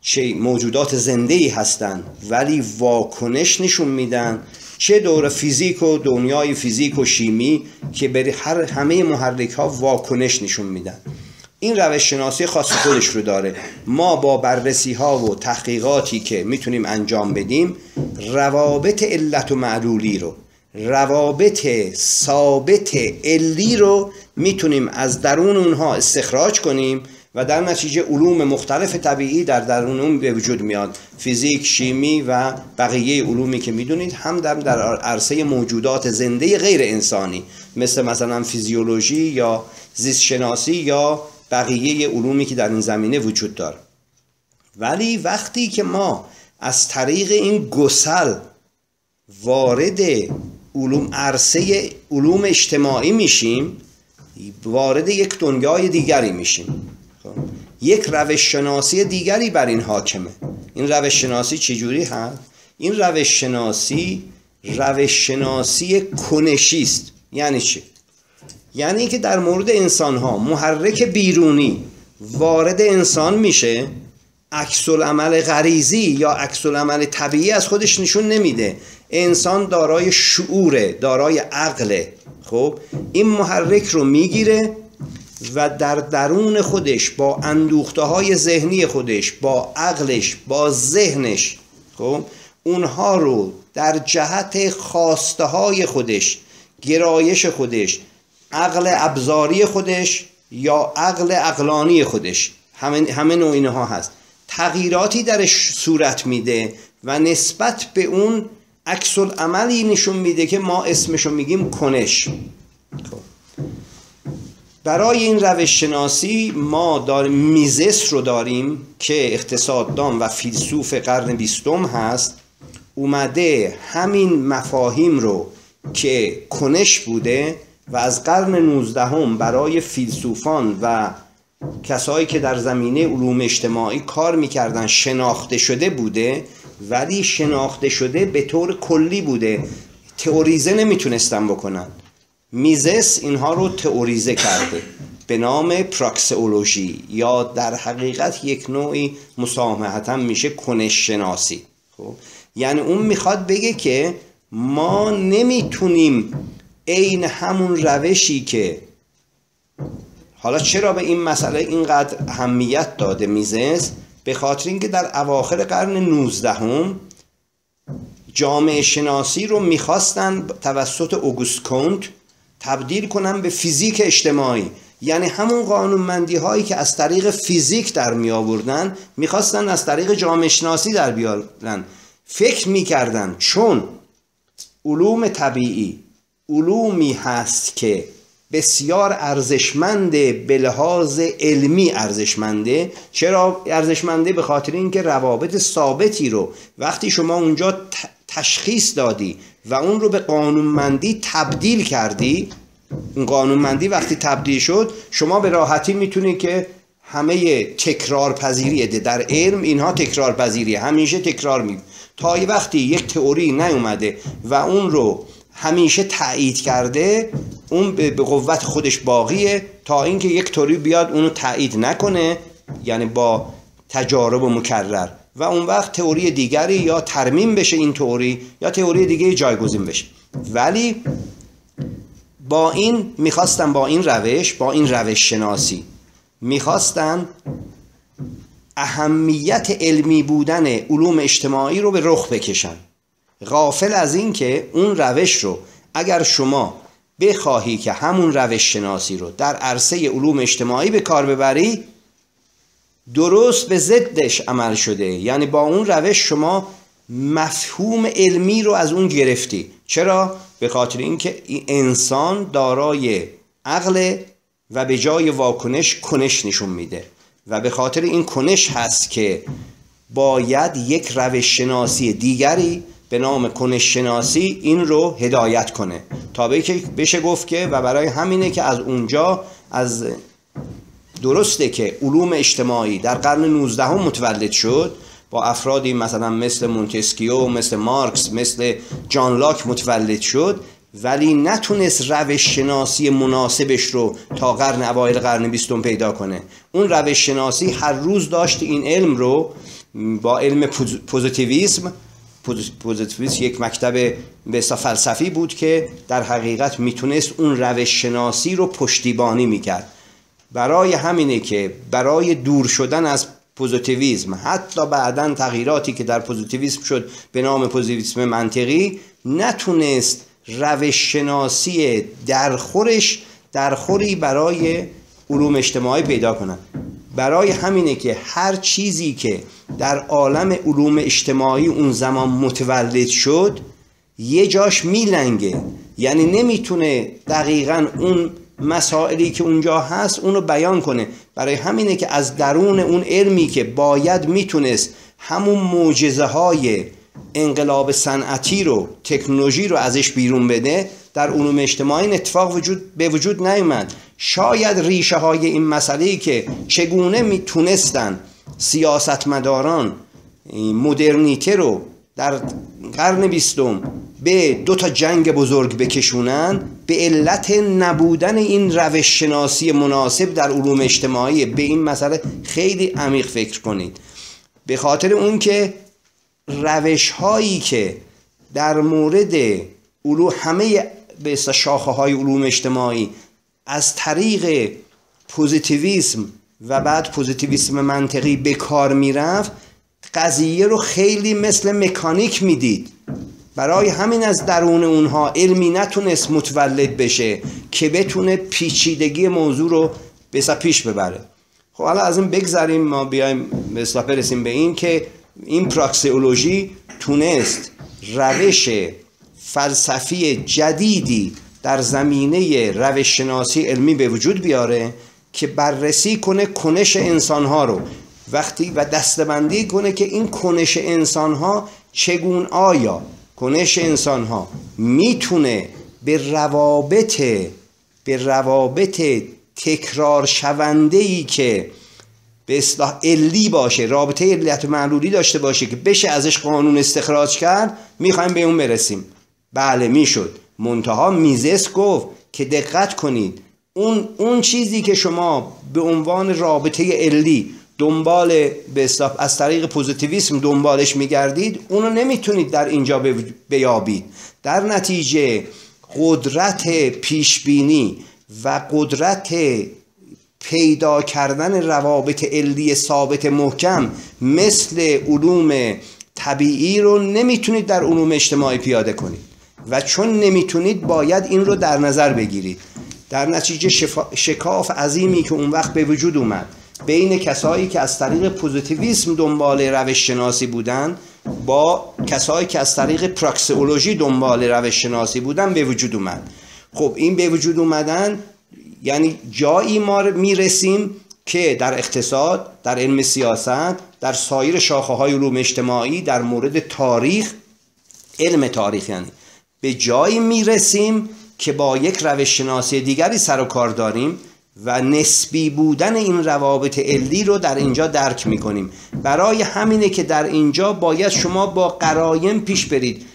B: چه موجودات زنده ای هستن ولی واکنش نشون میدن چه دور فیزیک و دنیای فیزیک و شیمی که بری هر همه محرک ها واکنش نشون میدن. این روش شناسی خاص خودش رو داره. ما با بررسی ها و تحقیقاتی که می‌تونیم انجام بدیم روابط علت و معلولی رو روابط ثابت علی رو می‌تونیم از درون اونها استخراج کنیم و در نتیجه علوم مختلف طبیعی در درون اون به وجود میاد فیزیک، شیمی و بقیه علومی که می‌دونید هم در, در عرصه موجودات زنده غیر انسانی مثل مثلا فیزیولوژی یا زیست شناسی یا بقیه علومی که در این زمینه وجود داره ولی وقتی که ما از طریق این گسل وارد علوم عرصه علوم اجتماعی میشیم وارد یک دنیای دیگری میشیم؟ یک روش شناسی دیگری بر این حاکمه این روش شناسی چجوری هست؟ این روش شناسی روش شناسی کنشی است یعنی چی؟ یعنی که در مورد انسان ها محرک بیرونی وارد انسان میشه عکس عمل غریزی یا عکس عمل طبیعی از خودش نشون نمیده انسان دارای شعوره دارای عقله خب این محرک رو می‌گیره و در درون خودش با اندوخته های ذهنی خودش با عقلش با ذهنش خب اونها رو در جهت خواسته های خودش گرایش خودش عقل ابزاری خودش یا عقل عقلانی خودش همه, همه نوع اینها هست تغییراتی درش صورت میده و نسبت به اون عکس عملی نشون میده که ما اسمشو میگیم کنش خب. برای این روش شناسی ما داریم میزس رو داریم که اقتصاددان و فیلسوف قرن بیستم هست اومده همین مفاهیم رو که کنش بوده و از قرن نوزدهم برای فیلسوفان و کسایی که در زمینه علوم اجتماعی کار می‌کردن شناخته شده بوده ولی شناخته شده به طور کلی بوده. تئوریزه نمی‌تونستن بکنن. میزس اینها رو تئوریزه کرده. به نام پراکسئولوژی یا در حقیقت یک نوعی مسامحتا میشه کنش شناسی. خب؟ یعنی اون می‌خواد بگه که ما نمی‌تونیم عین همون روشی که حالا چرا به این مسئله اینقدر اهمیت داده میزس؟ به خاطر اینکه در اواخر قرن 19 هم جامعه شناسی رو می‌خواستن توسط اوگوست کنت تبدیل کنن به فیزیک اجتماعی. یعنی همون قانونمندی هایی که از طریق فیزیک در می آوردن می‌خواستن از طریق جامعه شناسی در بیارن. فکر می‌کردن چون علوم طبیعی علومی هست که بسیار ارزشمند به لحاظ علمی ارزشمنده. چرا ارزشمنده؟ به خاطر اینکه روابط ثابتی رو وقتی شما اونجا تشخیص دادی و اون رو به قانونمندی تبدیل کردی. اون قانونمندی وقتی تبدیل شد شما به راحتی می‌تونی که همه تکرار پذیریه در علم اینها تکرار پذیریه همیشه تکرار می تا یه وقتی یک تئوری نیومده و اون رو همیشه تایید کرده اون به قوت خودش باقیه تا اینکه یک طوری بیاد اونو تایید نکنه یعنی با تجارب مکرر. و اون وقت تئوری دیگری یا ترمیم بشه این تئوری یا تئوری دیگه جایگزین بشه. ولی با این می‌خواستن با این روش با این روش شناسی می‌خواستن اهمیت علمی بودن علوم اجتماعی رو به رخ بکشن. غافل از این که اون روش رو اگر شما بخواهی که همون روش شناسی رو در عرصه علوم اجتماعی به کار ببری درست به ضدش عمل شده. یعنی با اون روش شما مفهوم علمی رو از اون گرفتی. چرا؟ به خاطر اینکه انسان دارای عقل و به جای واکنش کنش نشون میده. و به خاطر این کنش هست که باید یک روش شناسی دیگری به نام کنششناسی این رو هدایت کنه. تا بشه گفت که و برای همینه که از اونجا از درسته که علوم اجتماعی در قرن 19 هم متولد شد با افرادی مثلا مثل مونتسکیو مثل مارکس مثل جان لاک متولد شد ولی نتونست روش شناسی مناسبش رو تا قرن اوایل قرن بیستم پیدا کنه. اون روش شناسی هر روز داشت این علم رو با علم پوزیتیویسم پوزیتیویسم یک مکتب به فلسفی بود که در حقیقت می‌تونست اون روش شناسی رو پشتیبانی می‌کرد. برای همینه که برای دور شدن از پوزیتیویسم حتی بعدا تغییراتی که در پوزیتیویسم شد به نام پوزیتیویسم منطقی نتونست روش شناسی درخورش درخوری برای علوم اجتماعی پیدا کنن برای همینه که هر چیزی که در عالم علوم اجتماعی اون زمان متولد شد یه جاش میلنگه. یعنی نمی‌تونه دقیقا اون مسائلی که اونجا هست اونو بیان کنه. برای همینه که از درون اون علمی که باید می‌تونست همون معجزه های انقلاب صنعتی رو تکنولوژی رو ازش بیرون بده در علوم اجتماعی این اتفاق وجود به وجود نیومد. شاید ریشه های این مسئله که چگونه می‌تونستن سیاستمداران مدرنیته رو در قرن بیستم به دو تا جنگ بزرگ بکشونن به علت نبودن این روش شناسی مناسب در علوم اجتماعی به این مسئله خیلی عمیق فکر کنید. به خاطر اون که روش هایی که در مورد علوم همه به شاخه های علوم اجتماعی از طریق پوزیتیویسم و بعد پوزیتیویسم منطقی به کار می‌رفت قضیه رو خیلی مثل مکانیک می‌دید. برای همین از درون اونها علمی نتونست متولد بشه که بتونه پیچیدگی موضوع رو بسا پیش ببره. خب حالا از این بگذاریم ما بیایم به برسیم به این که این پراکسیولوژی تونست روش فلسفی جدیدی در زمینه روش شناسی علمی به وجود بیاره که بررسی کنه کنش انسانها رو. وقتی و دستبندی کنه که این کنش انسانها چگون آیا کنش انسانها می‌تونه به روابط به روابط تکرار شونده ای که به اصلاح علی باشه رابطه علیت معلولی داشته باشه که بشه ازش قانون استخراج کرد می‌خوایم به اون برسیم. بله می‌شد. منتها میزس گفت که دقت کنید اون, اون چیزی که شما به عنوان رابطه علی دنبال به از طریق پوزیتیویسم دنبالش میگردید اونو نمی‌تونید در اینجا بیابید. در نتیجه قدرت پیشبینی و قدرت پیدا کردن روابط علی ثابت محکم مثل علوم طبیعی رو نمی‌تونید در علوم اجتماعی پیاده کنید. و چون نمی‌تونید باید این رو در نظر بگیرید. در نتیجه شکاف عظیمی که اون وقت به وجود اومد. بین کسایی که از طریق پوزیتیویسم دنبال روش شناسی بودن با کسایی که از طریق پراکسئولوژی دنبال روش شناسی بودن به وجود اومد. خب این به وجود اومدن یعنی جایی ما می‌رسیم که در اقتصاد در علم سیاست در سایر شاخه های علوم اجتماعی در مورد تاریخ علم تاریخ یعنی. به جایی می‌رسیم که با یک روش شناسی دیگری سر و کار داریم. و نسبی بودن این روابط علی رو در اینجا درک می‌کنیم. برای همینه که در اینجا باید شما با قرایم پیش برید.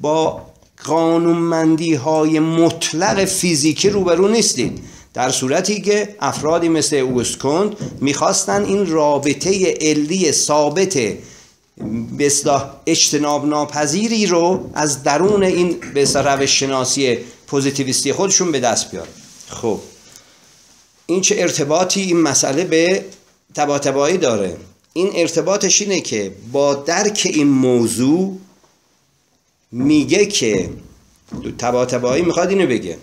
B: با قانونمندی های مطلق فیزیکی روبرو نیستید. در صورتی که افرادی مثل اوگوست می‌خواستن این رابطه علی ثابت به اجتناب ناپذیری رو از درون این به روش شناسی پوزیتیویستی خودشون به دست بیارن. خب. این چه ارتباطی این مسئله به تباتبایی داره. این ارتباطش اینه که با درک این موضوع میگه که تباتبایی می‌خواد اینو بگه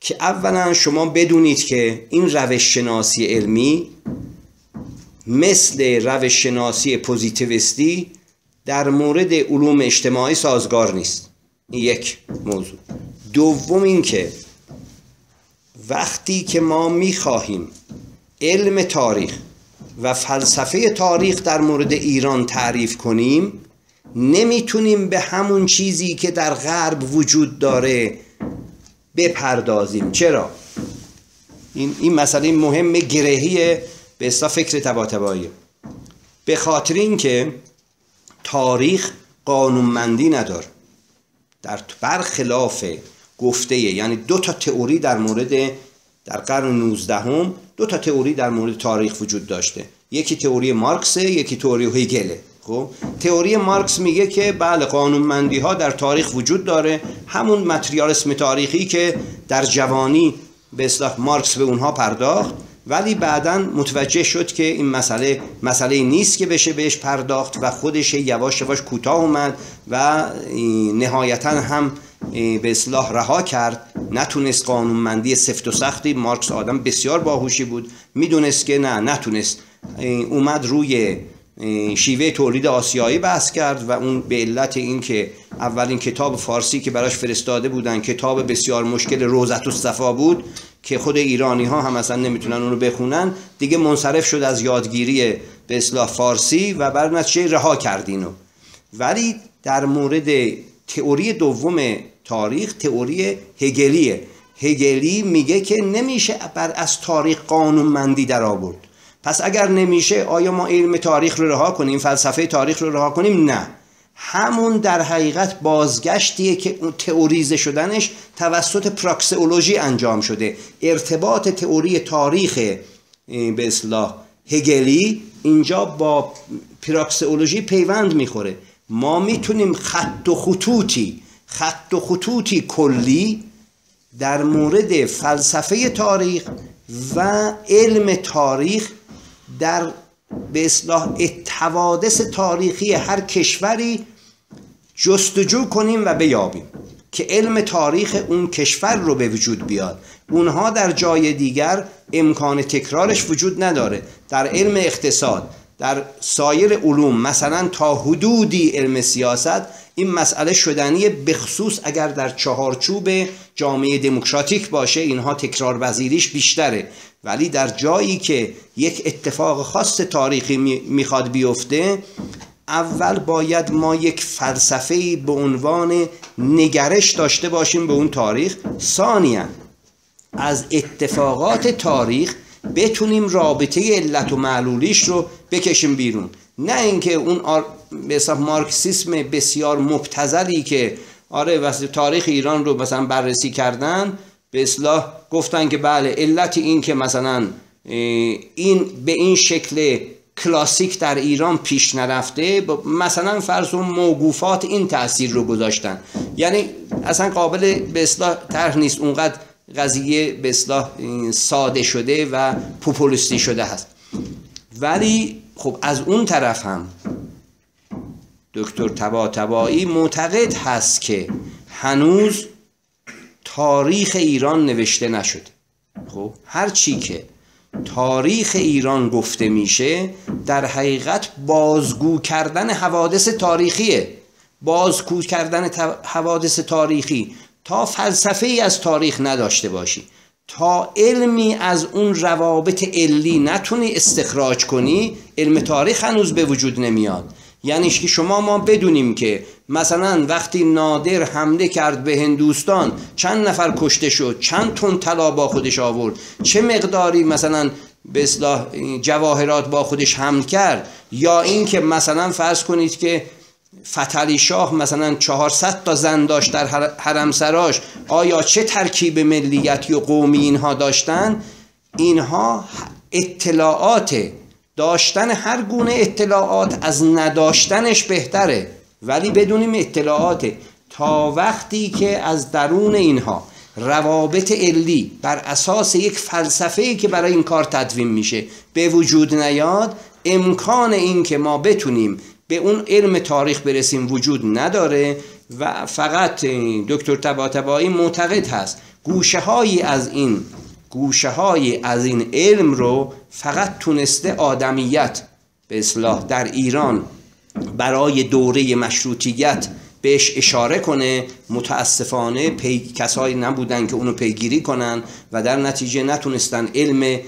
B: که اولا شما بدونید که این روش شناسی علمی مثل روش شناسی پوزیتیویستی در مورد علوم اجتماعی سازگار نیست. این یک موضوع. دوم اینکه وقتی که ما می‌خواهیم علم تاریخ و فلسفه تاریخ در مورد ایران تعریف کنیم نمی‌تونیم به همون چیزی که در غرب وجود داره بپردازیم. چرا؟ این, این مسئله مهم گرهی به اصلا فکر تباتبایی به خاطر اینکه تاریخ قانونمندی نداره. در برخلاف گفته. یعنی دو تا تئوری در مورد در قرن 19 هم دو تا تئوری در مورد تاریخ وجود داشته. یکی تئوری مارکسه یکی تئوری هیگله خب؟ تئوری مارکس میگه که بله قانونمندی ها در تاریخ وجود داره. همون متریالیسم تاریخی که در جوانی به اصلاح مارکس به اونها پرداخت. ولی بعدا متوجه شد که این مسئله مسئله نیست که بشه بهش پرداخت و خودش یواش یواش کوتاه اومد و نهایتا هم به اصلاح رها کرد. نتونست قانونمندی سفت و سختی. مارکس آدم بسیار باهوشی بود. می‌دونست که نه نتونست. اومد روی شیوه تولید آسیایی بحث کرد و اون به علت اینکه اولین کتاب فارسی که براش فرستاده بودن کتاب بسیار مشکل روزت و صفا بود که خود ایرانی ها هم اصلا نمی‌تونن اونو بخونن دیگه منصرف شد از یادگیری به اصلاح فارسی و بر نتیجه رها کردینو ولی در مورد تئوری دوم تاریخ تئوری هگلیه. هگلی میگه که نمیشه بر از تاریخ قانونمندی در آورد. پس اگر نمیشه آیا ما علم تاریخ رو رها کنیم؟ فلسفه تاریخ رو رها کنیم؟ نه. همون در حقیقت بازگشتیه که اون تئوریزه شدنش توسط پراکسئولوژی انجام شده. ارتباط تئوری تاریخ به اصلاح هگلی اینجا با پراکسئولوژی پیوند می‌خوره. ما می‌تونیم خط و خطوطی خط و خطوطی کلی در مورد فلسفه تاریخ و علم تاریخ در به اصلاح حوادث تاریخی هر کشوری جستجو کنیم و بیابیم که علم تاریخ اون کشور رو به وجود بیاد. اونها در جای دیگر امکان تکرارش وجود نداره. در علم اقتصاد در سایر علوم مثلا تا حدودی علم سیاست این مسئله شدنی بخصوص اگر در چهارچوب جامعه دموکراتیک باشه اینها تکرار وزیریش بیشتره. ولی در جایی که یک اتفاق خاص تاریخی می‌خواد بیفته اول باید ما یک فلسفه به عنوان نگرش داشته باشیم به اون تاریخ. ثانیا از اتفاقات تاریخ بتونیم رابطه علت و معلولیش رو بکشیم بیرون. نه اینکه اون آر... به مارکسیسم بسیار مبتزلی که آره واسه تاریخ ایران رو مثلا بررسی کردن به اصلاح گفتن که بله علت این که مثلا این به این شکل کلاسیک در ایران پیش نرفته مثلا فرض و موقوفات این تاثیر رو گذاشتن. یعنی اصلا قابل به اصلاح طرح نیست. اونقدر قضیه به اصلاح ساده شده و پوپولیستی شده هست. ولی خب از اون طرف هم دکتر تبا تبایی معتقد هست که هنوز تاریخ ایران نوشته نشده خب هر چی که تاریخ ایران گفته میشه در حقیقت بازگو کردن حوادث تاریخیه. بازگو کردن حوادث تاریخی. تا فلسفه ای از تاریخ نداشته باشی. تا علمی از اون روابط علی نتونی استخراج کنی علم تاریخ هنوز به وجود نمیاد. یعنی که شما ما بدونیم که مثلا وقتی نادر حمله کرد به هندوستان چند نفر کشته شد چند تن طلا با خودش آورد چه مقداری مثلا به اصلاح جواهرات با خودش حمل کرد یا اینکه مثلا فرض کنید که فتلی شاه مثلا 400 تا زن داشت در حرم سراش آیا چه ترکیب ملیتی و قومی اینها داشتن؟ اینها اطلاعات داشتن هر گونه اطلاعات از نداشتنش بهتره. ولی بدونیم اطلاعات. تا وقتی که از درون اینها روابط علی بر اساس یک فلسفه که برای این کار تدوین میشه به وجود نیاد امکان این که ما بتونیم به اون علم تاریخ برسیم وجود نداره و فقط دکتر تباتبایی معتقد هست. گوشه هایی از این گوشه های از این علم رو فقط تونسته آدمیت به اصلاح در ایران برای دوره مشروطیت بهش اشاره کنه متاسفانه پی... کسایی نبودن که اونو پیگیری کنن و در نتیجه نتونستن علم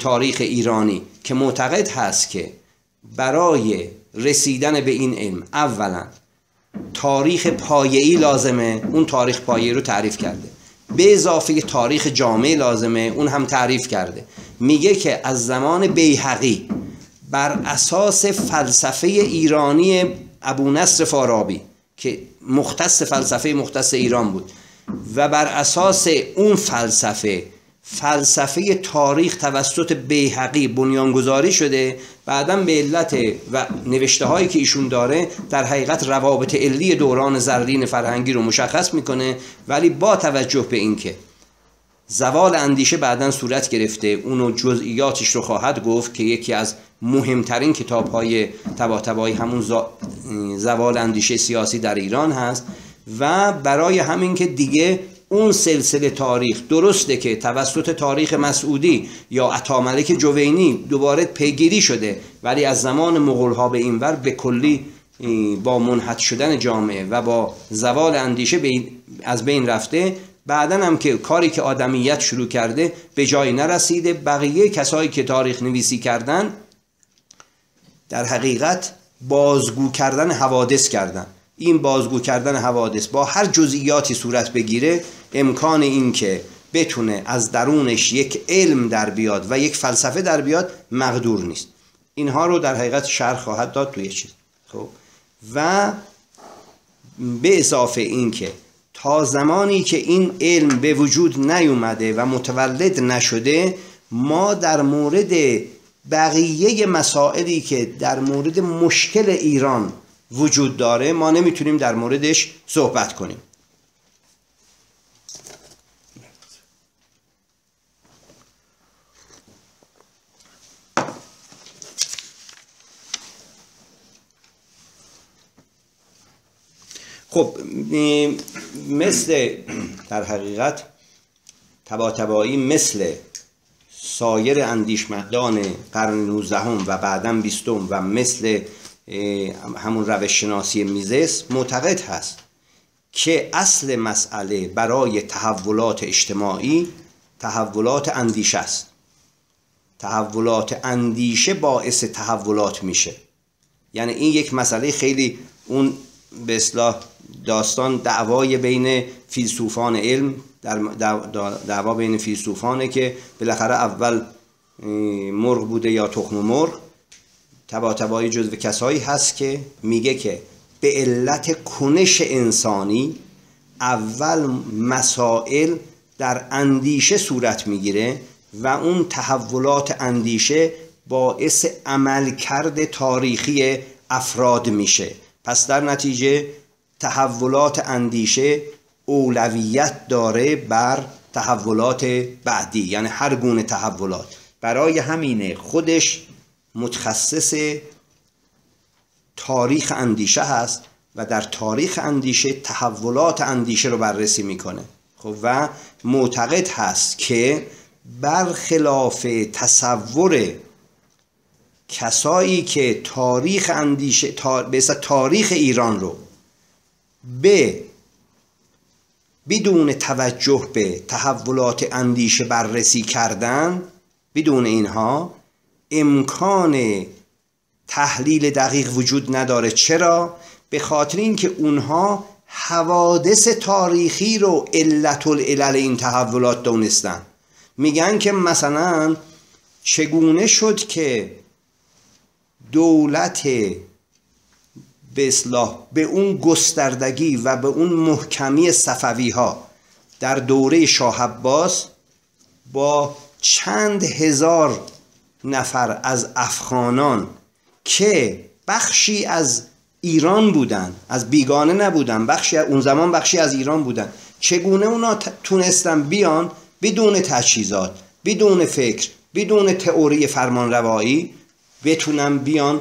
B: تاریخ ایرانی که معتقد هست که برای رسیدن به این علم. اولا تاریخ پایه‌ای لازمه. اون تاریخ پایه‌ای رو تعریف کرده. به اضافه تاریخ جامعه لازمه اون هم تعریف کرده. میگه که از زمان بیهقی بر اساس فلسفه ایرانی ابو نصر فارابی که مختص فلسفه مختص ایران بود و بر اساس اون فلسفه فلسفه تاریخ توسط بیهقی بنیانگذاری شده بعدا به علت و نوشته هایی که ایشون داره در حقیقت روابط علی دوران زرین فرهنگی رو مشخص می‌کنه ولی با توجه به اینکه زوال اندیشه بعدا صورت گرفته اونو جزئیاتش رو خواهد گفت که یکی از مهمترین کتاب های تباتبایی همون زوال اندیشه سیاسی در ایران هست و برای همین که دیگه اون سلسله تاریخ درسته که توسط تاریخ مسعودی یا عطاملک جوینی دوباره پیگیری شده ولی از زمان مغول به اینور به کلی با منحط شدن جامعه و با زوال اندیشه از بین رفته. بعدا هم که کاری که آدمیت شروع کرده به جایی نرسیده. بقیه کسایی که تاریخ نویسی کردن در حقیقت بازگو کردن حوادث کردن. این بازگو کردن حوادث با هر جزئیاتی صورت بگیره امکان این که بتونه از درونش یک علم در بیاد و یک فلسفه در بیاد مقدور نیست. اینها رو در حقیقت شرح خواهد داد توی چیز. خب؟ و به اضافه این که تا زمانی که این علم به وجود نیومده و متولد نشده ما در مورد بقیه مسائلی که در مورد مشکل ایران وجود داره ما نمی‌تونیم در موردش صحبت کنیم. خب مثل در حقیقت تباتبایی مثل سایر اندیشمندان قرن 19 و بعدا 20 و مثل همون روش شناسی میزس معتقد هست که اصل مسئله برای تحولات اجتماعی تحولات اندیشه است. تحولات اندیشه باعث تحولات میشه. یعنی این یک مسئله خیلی اون به اصلاح داستان دعوای بین فیلسوفان علم در دعوا بین فیلسوفانه که بالاخره اول مرغ بوده یا تخم مرغ تبا تبایی جزو کسایی هست که میگه که به علت کنش انسانی اول مسائل در اندیشه صورت می‌گیره و اون تحولات اندیشه باعث عملکرد تاریخی افراد میشه. پس در نتیجه تحولات اندیشه اولویت داره بر تحولات بعدی یعنی هر گونه تحولات. برای همینه خودش متخصص تاریخ اندیشه هست و در تاریخ اندیشه تحولات اندیشه رو بررسی می‌کنه. خب و معتقد هست که برخلاف تصور کسایی که تاریخ اندیشه تاریخ ایران رو به بدون توجه به تحولات اندیشه بررسی کردن بدون اینها امکان تحلیل دقیق وجود نداره. چرا؟ به خاطر اینکه اونها حوادث تاریخی رو علت العلل این تحولات دونستن. میگن که مثلا چگونه شد که دولت به به اون گستردگی و به اون محکمی صفوی ها در دوره شاه عباس با چند هزار نفر از افغانان که بخشی از ایران بودن از بیگانه نبودن بخشی اون زمان بخشی از ایران بودن چگونه اونا تونستن بیان بدون تجهیزات بدون فکر بدون تئوری فرمان روایی بتونن بیان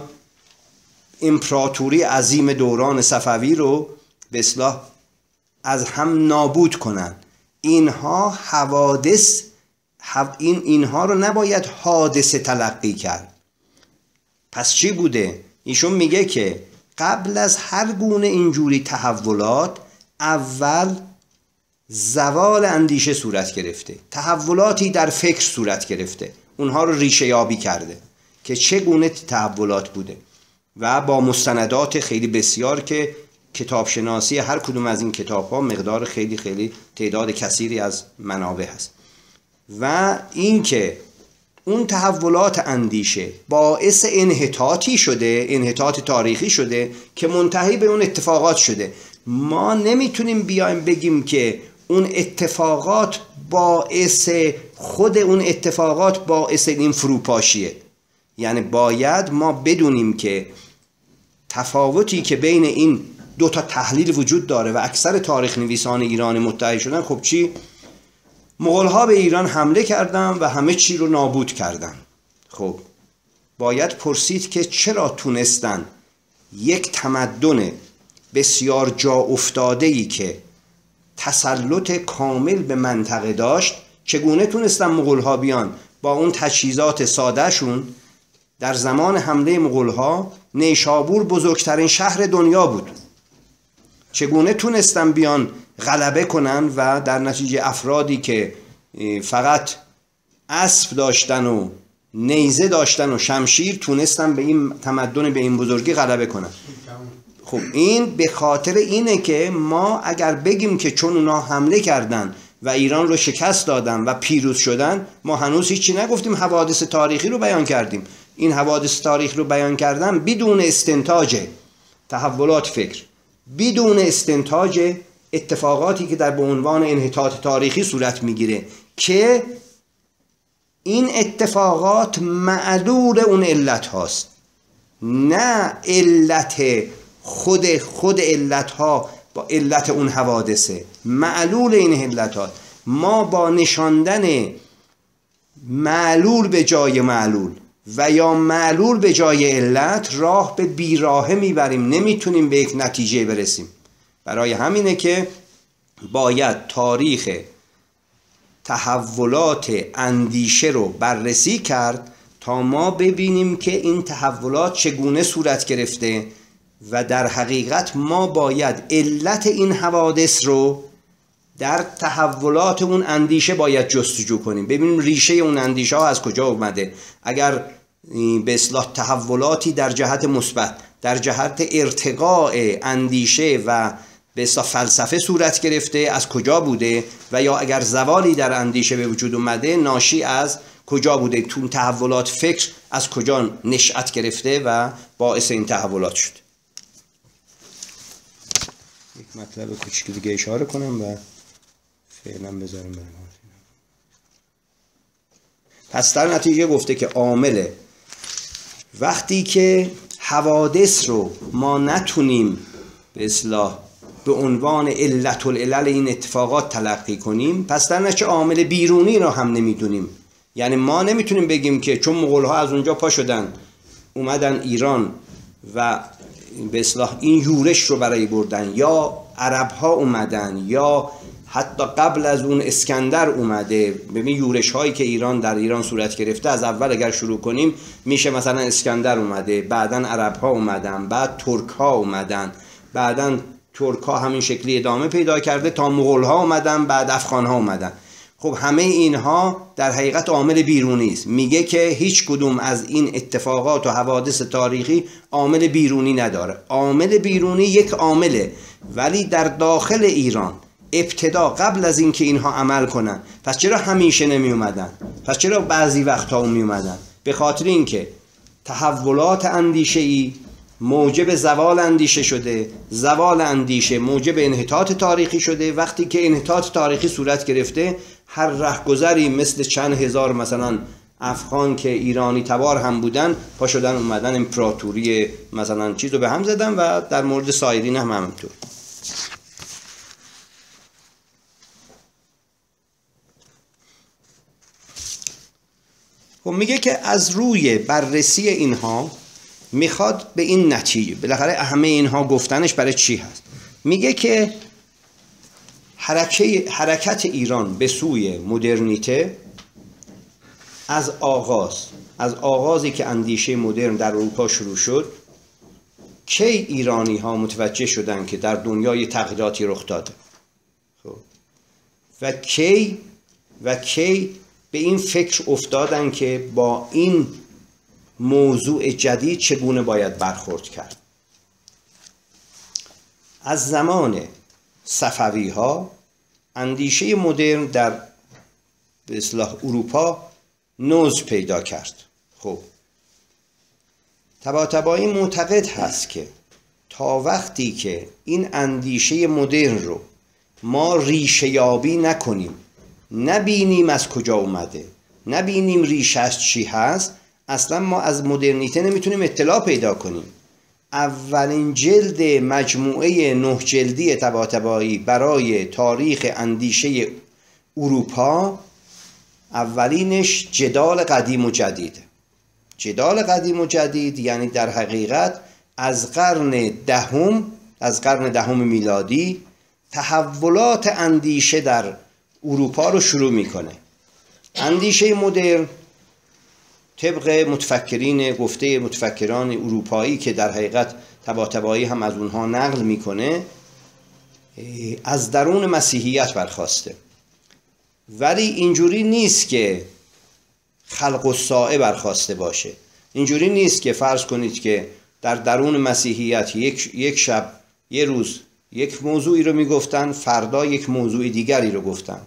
B: امپراتوری عظیم دوران صفوی رو به اصلاح از هم نابود کنن؟ اینها حوادث این اینها رو نباید حادثه تلقی کرد. پس چی بوده؟ ایشون میگه که قبل از هر گونه اینجوری تحولات اول زوال اندیشه صورت گرفته. تحولاتی در فکر صورت گرفته. اونها رو ریشه یابی کرده که چه گونه تحولات بوده. و با مستندات خیلی بسیار که کتابشناسی هر کدوم از این کتاب ها مقدار خیلی خیلی تعداد کثیری از منابع هست. و اینکه اون تحولات اندیشه باعث انحطاطی شده انحطاط تاریخی شده که منتهی به اون اتفاقات شده. ما نمی‌تونیم بیایم بگیم که اون اتفاقات باعث خود اون اتفاقات باعث این فروپاشیه. یعنی باید ما بدونیم که تفاوتی که بین این دو تا تحلیل وجود داره و اکثر تاریخ نویسان ایران متحد شدن خب چی؟ مغول به ایران حمله کردن و همه چی رو نابود کردن خب باید پرسید که چرا تونستن یک تمدن بسیار جا افتاده ای که تسلط کامل به منطقه داشت چگونه تونستن مغول بیان با اون تجهیزات سادهشون؟ در زمان حمله مغول ها نیشابور بزرگترین شهر دنیا بود. چگونه تونستن بیان غلبه کنن و در نتیجه افرادی که فقط اسب داشتن و نیزه داشتن و شمشیر تونستن به این تمدن به این بزرگی غلبه کنن. خب این به خاطر اینه که ما اگر بگیم که چون اونا حمله کردن و ایران رو شکست دادن و پیروز شدن ما هنوز هیچی نگفتیم حوادث تاریخی رو بیان کردیم. این حوادث تاریخ رو بیان کردن بدون استنتاج تحولات فکر. بدون استنتاج اتفاقاتی که در به عنوان انحطاط تاریخی صورت می‌گیره که این اتفاقات معلول اون علت هاست. نه علت خود خود علت ها با علت اون حوادثه. معلول این علت ها ما با نشاندن معلول به جای معلول. و یا معلول به جای علت راه به بیراهه می‌بریم نمی‌تونیم به یک نتیجه برسیم. برای همینه که باید تاریخ تحولات اندیشه رو بررسی کرد تا ما ببینیم که این تحولات چگونه صورت گرفته و در حقیقت ما باید علت این حوادث رو در تحولات اون اندیشه باید جستجو کنیم. ببینیم ریشه اون اندیشه ها از کجا اومده. اگر به اصلاح تحولاتی در جهت مثبت در جهت ارتقاء اندیشه و به اصلاح فلسفه صورت گرفته از کجا بوده؟ و یا اگر زوالی در اندیشه به وجود اومده ناشی از کجا بوده؟ تو تحولات فکر از کجا نشأت گرفته و باعث این تحولات شد. یک مطلب کوچیک دیگه اشاره کنم و فعلا بذارم برای پس در نتیجه گفته که عامل وقتی که حوادث رو ما نتونیم به اصلاح به عنوان علت العلل این اتفاقات تلقی کنیم پس در نتیجه عامل بیرونی رو هم نمی‌دونیم. یعنی ما نمی‌تونیم بگیم که چون مغول ها از اونجا پا شدن اومدن ایران و به اصلاح این یورش رو برای بردن یا عرب ها اومدن یا حتی قبل از اون اسکندر اومده ببین یورش هایی که ایران در ایران صورت گرفته از اول اگر شروع کنیم میشه مثلا اسکندر اومده بعدا عرب ها اومدن بعد ترک ها اومدن بعدا ترک ها همین شکلی ادامه پیدا کرده تا مغول ها اومدن بعد افغان ها اومدن. خب همه اینها در حقیقت عامل بیرونی است. میگه که هیچ کدوم از این اتفاقات و حوادث تاریخی عامل بیرونی نداره. عامل بیرونی یک عامله ولی در داخل ایران ابتدا قبل از اینکه اینها عمل کنن. پس چرا همیشه نمی اومدن پس چرا بعضی وقتها می اومدن به خاطر اینکه تحولات اندیشه ای موجب زوال اندیشه شده. زوال اندیشه موجب انحطاط تاریخی شده. وقتی که انحطاط تاریخی صورت گرفته هر رهگذری مثل چند هزار مثلا افغان که ایرانی تبار هم بودن پا شدن اومدن امپراتوری مثلا چیز رو به هم زدن و در مورد سایرین هم همینطور. خب میگه که از روی بررسی اینها می‌خواد به این نتیجه بالاخره همه اینها گفتنش برای چی هست میگه که حرکت ایران به سوی مدرنیته از آغاز از آغازی که اندیشه مدرن در اروپا شروع شد کی ایرانی ها متوجه شدن که در دنیای تغییراتی رخ داده خب. و کی و کی به این فکر افتادن که با این موضوع جدید چگونه باید برخورد کرد. از زمان صفوی ها اندیشه مدرن در به اصلاح اروپا نوز پیدا کرد. خب تباتبایی معتقد هست که تا وقتی که این اندیشه مدرن رو ما ریشه یابی نکنیم نبینیم از کجا اومده. نبینیم ریشش چی هست. اصلا ما از مدرنیته نمی‌تونیم اطلاع پیدا کنیم. اولین جلد مجموعه نه جلدی تباتبایی برای تاریخ اندیشه اروپا اولینش جدال قدیم و جدید. جدال قدیم و جدید یعنی در حقیقت از قرن دهم از قرن دهم میلادی تحولات اندیشه در اروپا رو شروع می‌کنه. اندیشه مدرن طبق متفکرین گفته متفکران اروپایی که در حقیقت تباتبایی هم از اونها نقل می‌کنه از درون مسیحیت برخواسته. ولی اینجوری نیست که خلق و سائه برخواسته باشه. اینجوری نیست که فرض کنید که در درون مسیحیت یک, یک شب یه روز یک موضوعی رو می‌گفتن فردا یک موضوع دیگری رو گفتن.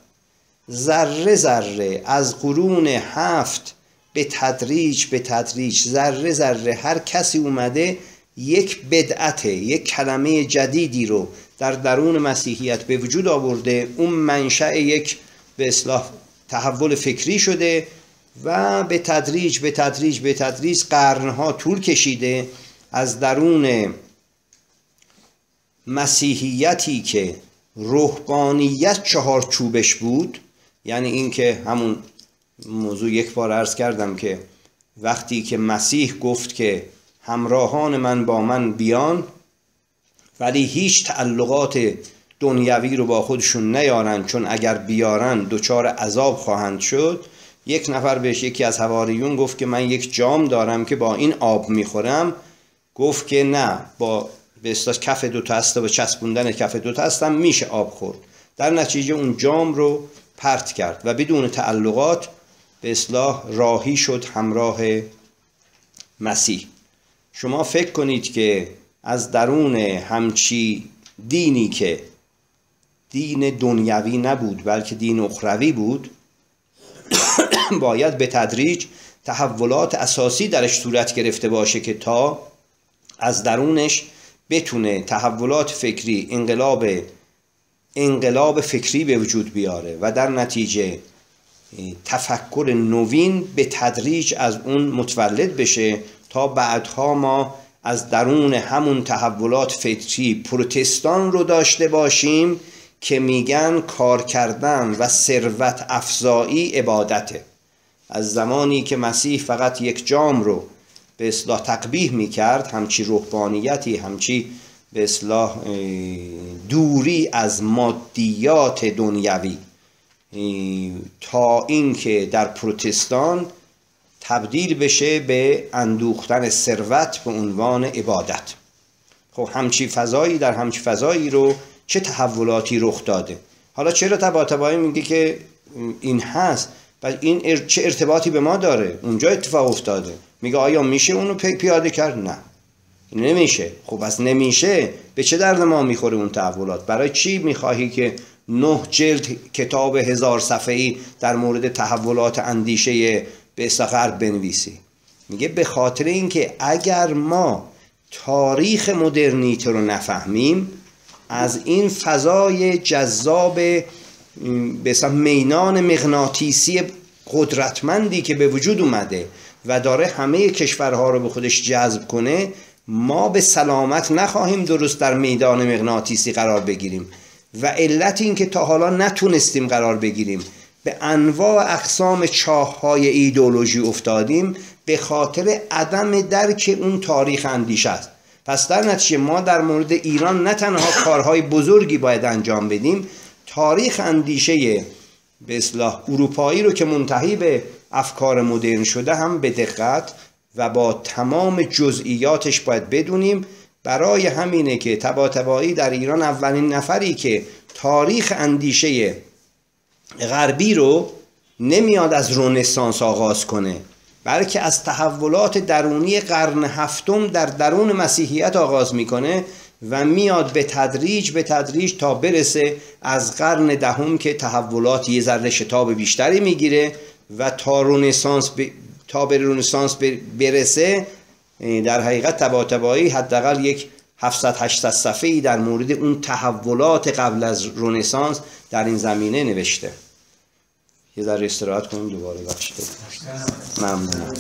B: ذره ذره از قرون هفت به تدریج به تدریج ذره ذره هر کسی اومده یک بدعت یک کلمه جدیدی رو در درون مسیحیت به وجود آورده. اون منشأ یک به اصلاح تحول فکری شده و به تدریج به تدریج به تدریج قرنها طول کشیده از درون مسیحیتی که روحانیت چهارچوبش بود. یعنی اینکه همون موضوع یک بار عرض کردم که وقتی که مسیح گفت که همراهان من با من بیان ولی هیچ تعلقات دنیوی رو با خودشون نیارن چون اگر بیارن دچار عذاب خواهند شد. یک نفر بهش یکی از هواریون گفت که من یک جام دارم که با این آب می‌خورم. گفت که نه با به اصطلاح کف دو تا و چسبوندن کف دو هستم میشه آب خورد. در نتیجه اون جام رو پرت کرد و بدون تعلقات به اصلاح راهی شد همراه مسیح. شما فکر کنید که از درون همچی دینی که دین دنیوی نبود بلکه دین اخروی بود باید به تدریج تحولات اساسی درش صورت گرفته باشه که تا از درونش بتونه تحولات فکری انقلاب انقلاب فکری به وجود بیاره و در نتیجه تفکر نوین به تدریج از اون متولد بشه تا بعدها ما از درون همون تحولات فکری پروتستان رو داشته باشیم که میگن کار کردن و ثروت افزایی عبادته. از زمانی که مسیح فقط یک جام رو به اصلاح تقبیح می‌کرد همچی روحانیتی همچی به اصلاح دوری از مادیات دنیوی تا اینکه در پروتستان تبدیل بشه به اندوختن ثروت به عنوان عبادت. خب همچی فضایی در همچی فضایی رو چه تحولاتی رخ داده؟ حالا چرا تباتبایی میگه که این هست؟ و این چه ارتباطی به ما داره؟ اونجا اتفاق افتاده. میگه آیا میشه اونو پیاده کرد؟ نه. نمیشه. خب از نمیشه به چه درد ما می‌خوره اون تحولات؟ برای چی می‌خواهی که نه جلد کتاب هزار صفحه‌ای در مورد تحولات اندیشه به غرب بنویسی؟ میگه به خاطر اینکه اگر ما تاریخ مدرنیته رو نفهمیم از این فضای جذاب به مینان مغناطیسی قدرتمندی که به وجود اومده و داره همه کشورها رو به خودش جذب کنه ما به سلامت نخواهیم درست در میدان مغناطیسی قرار بگیریم و علت این که تا حالا نتونستیم قرار بگیریم به انواع اقسام چاه های ایدولوژی افتادیم به خاطر عدم درک اون تاریخ اندیشه است. پس در نتیجه ما در مورد ایران نه تنها کارهای بزرگی باید انجام بدیم تاریخ اندیشه به اصلاح اروپایی رو که منتهی به افکار مدرن شده هم به دقت و با تمام جزئیاتش باید بدونیم برای همینه که تبا در ایران اولین نفری که تاریخ اندیشه غربی رو نمیاد از رونسانس آغاز کنه بلکه از تحولات درونی قرن هفتم در درون مسیحیت آغاز می‌کنه و میاد به تدریج به تدریج تا برسه از قرن دهم که تحولات یه ذره شتاب بیشتری می‌گیره و تا رونسانس. تا به رونسانس برسه در حقیقت تبا تبایی حداقل یک 700 800 صفحه‌ای در مورد اون تحولات قبل از رونسانس در این زمینه نوشته. یه ذره استراحت کنیم دوباره بخشید ممنونم